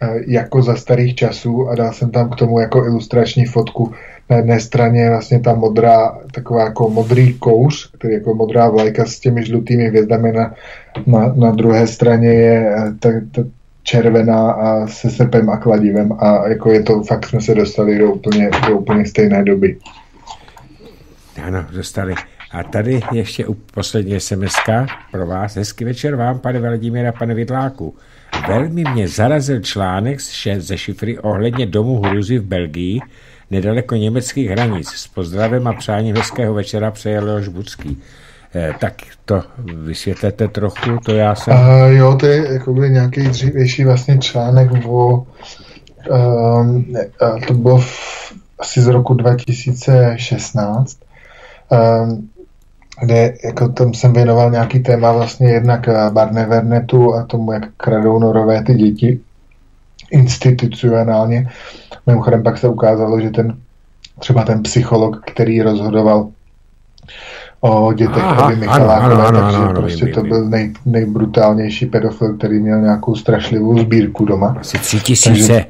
eh, jako za starých časů a dal jsem tam k tomu jako ilustrační fotku na jedné straně je vlastně ta modrá, taková jako modrý kouř, který jako modrá vlajka s těmi žlutými hvězdami, na, na, na druhé straně je eh, ta, ta červená a se srpem a kladivem a jako je to, fakt jsme se dostali do úplně, do úplně stejné doby. Ano, dostali. A tady ještě poslední sms pro vás. Hezký večer vám, pane Vladimíra, pane Vidláku. Velmi mě zarazil článek ze šifry ohledně domu Hruzy v Belgii, nedaleko německých hranic. S pozdravem a přáním hezkého večera přeje Leoš Budský. Eh, tak to vysvětlete trochu, to já jsem... Uh, jo, to je jako by nějaký dřívější vlastně článek o... Um, to bylo v, asi z roku 2016, um, kde jako tam jsem věnoval nějaký téma vlastně jednak Barnevernetu a tomu, jak kradou norové ty děti institucionálně. Mimochodem pak se ukázalo, že ten třeba ten psycholog, který rozhodoval o dětech Aha, Michalákové, takže ano, ano, prostě vím, to byl nej, nejbrutálnější pedofil, který měl nějakou strašlivou sbírku doma. Asi tři tisíce.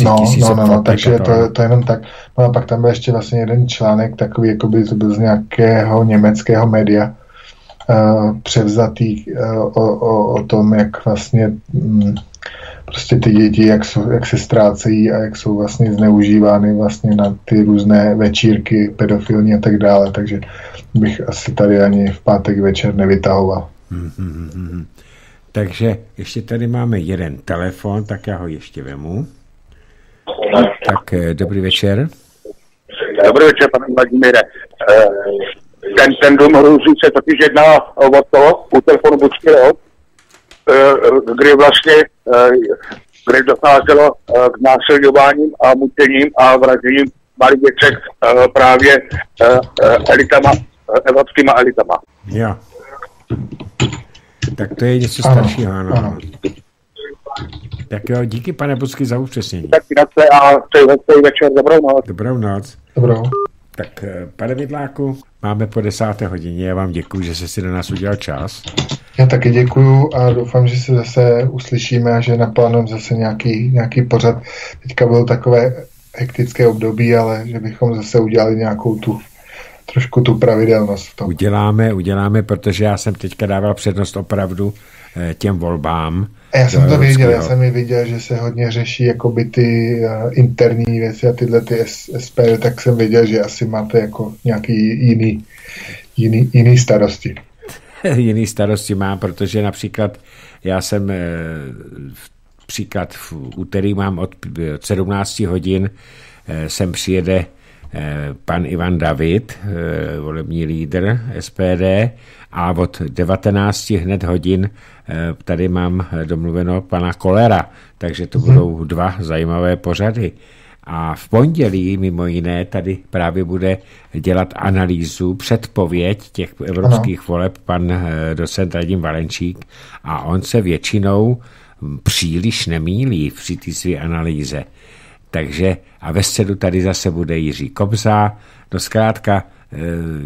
No, no, no, no, takže to, to jenom tak. No a pak tam byl ještě vlastně jeden článek, takový, jako by to byl z nějakého německého média, uh, převzatý uh, o, o, o tom, jak vlastně um, prostě ty děti, jak, jsou, jak se ztrácejí a jak jsou vlastně zneužívány vlastně na ty různé večírky pedofilní a tak dále, takže bych asi tady ani v pátek večer nevytahoval. Mm-hmm. Takže ještě tady máme jeden telefon, tak já ho ještě vemu. Tak eh, dobrý večer. Dobrý večer, pane Vladimíre. Eh, ten, ten dům hrůzí se totiž jedná o to, u telefonu Bučkyho, Eh, kdy vlastně kdy docházelo k násilňováním a mučením a vražením malých dětek právě elitama, evropskýma elitama. Jo. Tak to je něco staršího, ano. ano. Tak jo, díky pane Busky za upřesnění. Tak a přeji večer, dobrou noc. Dobrou noc. Dobrou. Tak pane Vidláku, máme po desáté hodině, já vám děkuji, že jste si do nás udělal čas. Já taky děkuju a doufám, že se zase uslyšíme a že naplánujeme zase nějaký, nějaký pořad. Teďka bylo takové hektické období, ale že bychom zase udělali nějakou tu trošku tu pravidelnost v tom. Uděláme, uděláme, protože já jsem teďka dával přednost opravdu eh, těm volbám. A já jsem to věděl, já jsem i viděl, že se hodně řeší jakoby ty uh, interní věci a tyhle ty SP, tak jsem věděl, že asi máte jako nějaký jiný, jiný, jiný starosti. jiný starosti mám, protože například já jsem eh, příklad v úterý mám od 17 hodin, eh, sem přijede pan Ivan David, volební lídr SPD, a od 19 hned hodin tady mám domluveno pana Kolera, takže to mhm. budou dva zajímavé pořady. A v pondělí mimo jiné tady právě bude dělat analýzu, předpověď těch evropských ano. voleb pan eh, docent Radim Valenčík a on se většinou příliš nemýlí při té své analýze. Takže a ve středu tady zase bude Jiří Kobza, no zkrátka eh,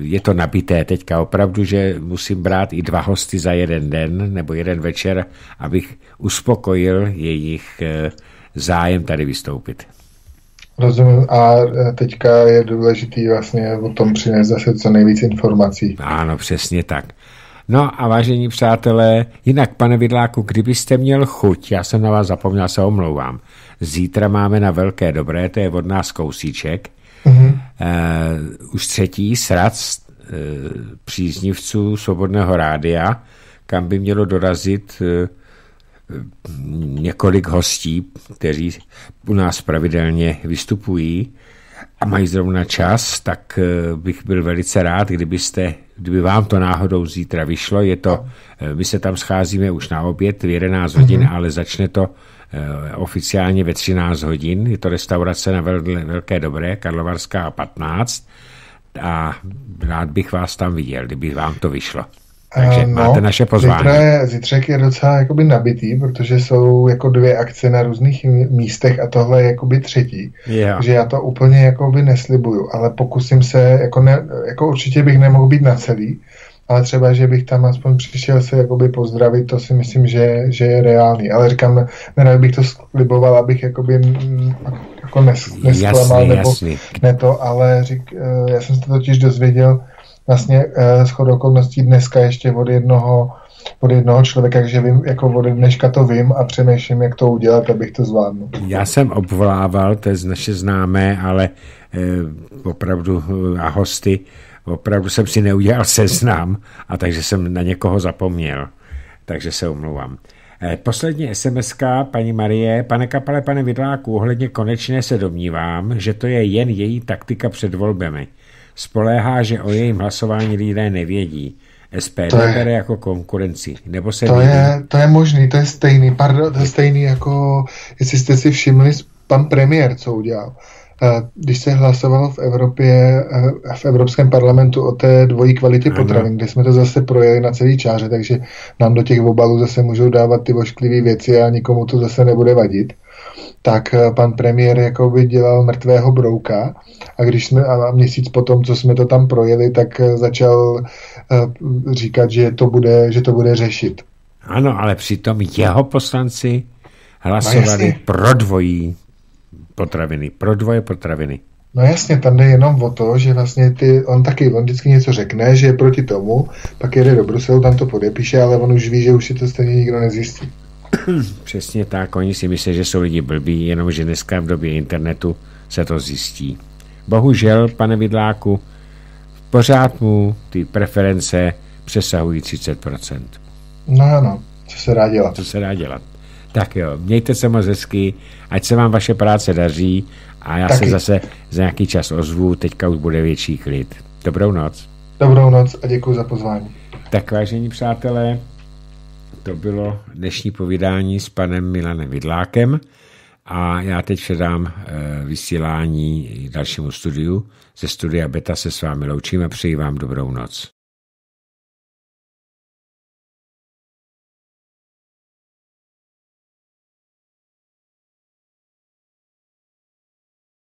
je to nabité teďka opravdu, že musím brát i dva hosty za jeden den nebo jeden večer, abych uspokojil jejich eh, zájem tady vystoupit. Rozumím. A e, teďka je důležitý vlastně o tom přinést zase co nejvíc informací. Ano, přesně tak. No a vážení přátelé, jinak pane Vidláku, kdybyste měl chuť, já jsem na vás zapomněl, se omlouvám. Zítra máme na Velké Dobré, to je od nás kousíček, mm-hmm. Uh, už třetí sraz uh, příznivců Svobodného rádia, kam by mělo dorazit uh, několik hostí, kteří u nás pravidelně vystupují a mají zrovna čas, tak eh, bych byl velice rád, kdybyste, kdyby vám to náhodou zítra vyšlo. Je to, eh, my se tam scházíme už na oběd v 11 hodin, mm-hmm. ale začne to eh, oficiálně ve 13 hodin. Je to restaurace na Velké Dobré, Karlovarská 15 a rád bych vás tam viděl, kdyby vám to vyšlo. Takže no, máte naše pozvání. Zítra je, zítřek je docela jakoby nabitý, protože jsou jako dvě akce na různých místech a tohle je jakoby třetí. Yeah. Takže já to úplně jakoby neslibuju, ale pokusím se, jako, ne, jako určitě bych nemohl být na celý, ale třeba, že bych tam aspoň přišel se jakoby pozdravit, to si myslím, že, že je reálný. Ale říkám, nerad bych to sliboval, abych jakoby jako nes, nesklamal, jasný, nebo jasný. ne to, ale řík, eh, já jsem se to totiž dozvěděl, vlastně eh, shodou okolností dneska ještě od jednoho, od jednoho člověka, takže vím, jako od dneška to vím a přemýšlím, jak to udělat, abych to zvládnul. Já jsem obvolával, to je z naše známé, ale eh, opravdu eh, a hosty, opravdu jsem si neudělal seznam a takže jsem na někoho zapomněl. Takže se omlouvám. Eh, poslední sms paní Marie. Pane Kapale, pane Vidláku, ohledně konečně se domnívám, že to je jen její taktika před volbami. Spoléhá, že o jejím hlasování lidé nevědí. SPD to je, bere jako konkurenci. Nebo se to, je, to je možný, to je stejný, pardon, to je stejný jako, jestli jste si všimli, pan premiér, co udělal. Když se hlasovalo v Evropě, eh, v Evropském parlamentu o té dvojí kvalitě potravin, kde jsme to zase projeli na celý čáře, takže nám do těch obalů zase můžou dávat ty vošklivé věci a nikomu to zase nebude vadit tak eh, pan premiér jako by dělal mrtvého brouka a když jsme a měsíc potom, co jsme to tam projeli, tak eh, začal říkat, že to bude, že to bude řešit. Ano, ale přitom jeho poslanci hlasovali no pro dvojí potraviny, pro dvoje potraviny. No jasně, tam jde jenom o to, že vlastně ty, on taky, on vždycky něco řekne, že je proti tomu, pak jede do Bruselu, tam to podepíše, ale on už ví, že už si to stejně nikdo nezjistí. Přesně tak, oni si myslí, že jsou lidi blbí, jenomže dneska v době internetu se to zjistí. Bohužel, pane Vidláku, pořád mu ty preference přesahují 30%. No ano, co se dá dělat. Co se dá dělat. Tak jo, mějte se moc hezky, ať se vám vaše práce daří a já Taky. se zase za nějaký čas ozvu, teďka už bude větší klid. Dobrou noc. Dobrou noc a děkuji za pozvání. Tak vážení přátelé, to bylo dnešní povídání s panem Milanem Vidlákem a já teď předám eh, vysílání dalšímu studiu. Ze studia Beta se s vámi loučím a přeji vám dobrou noc.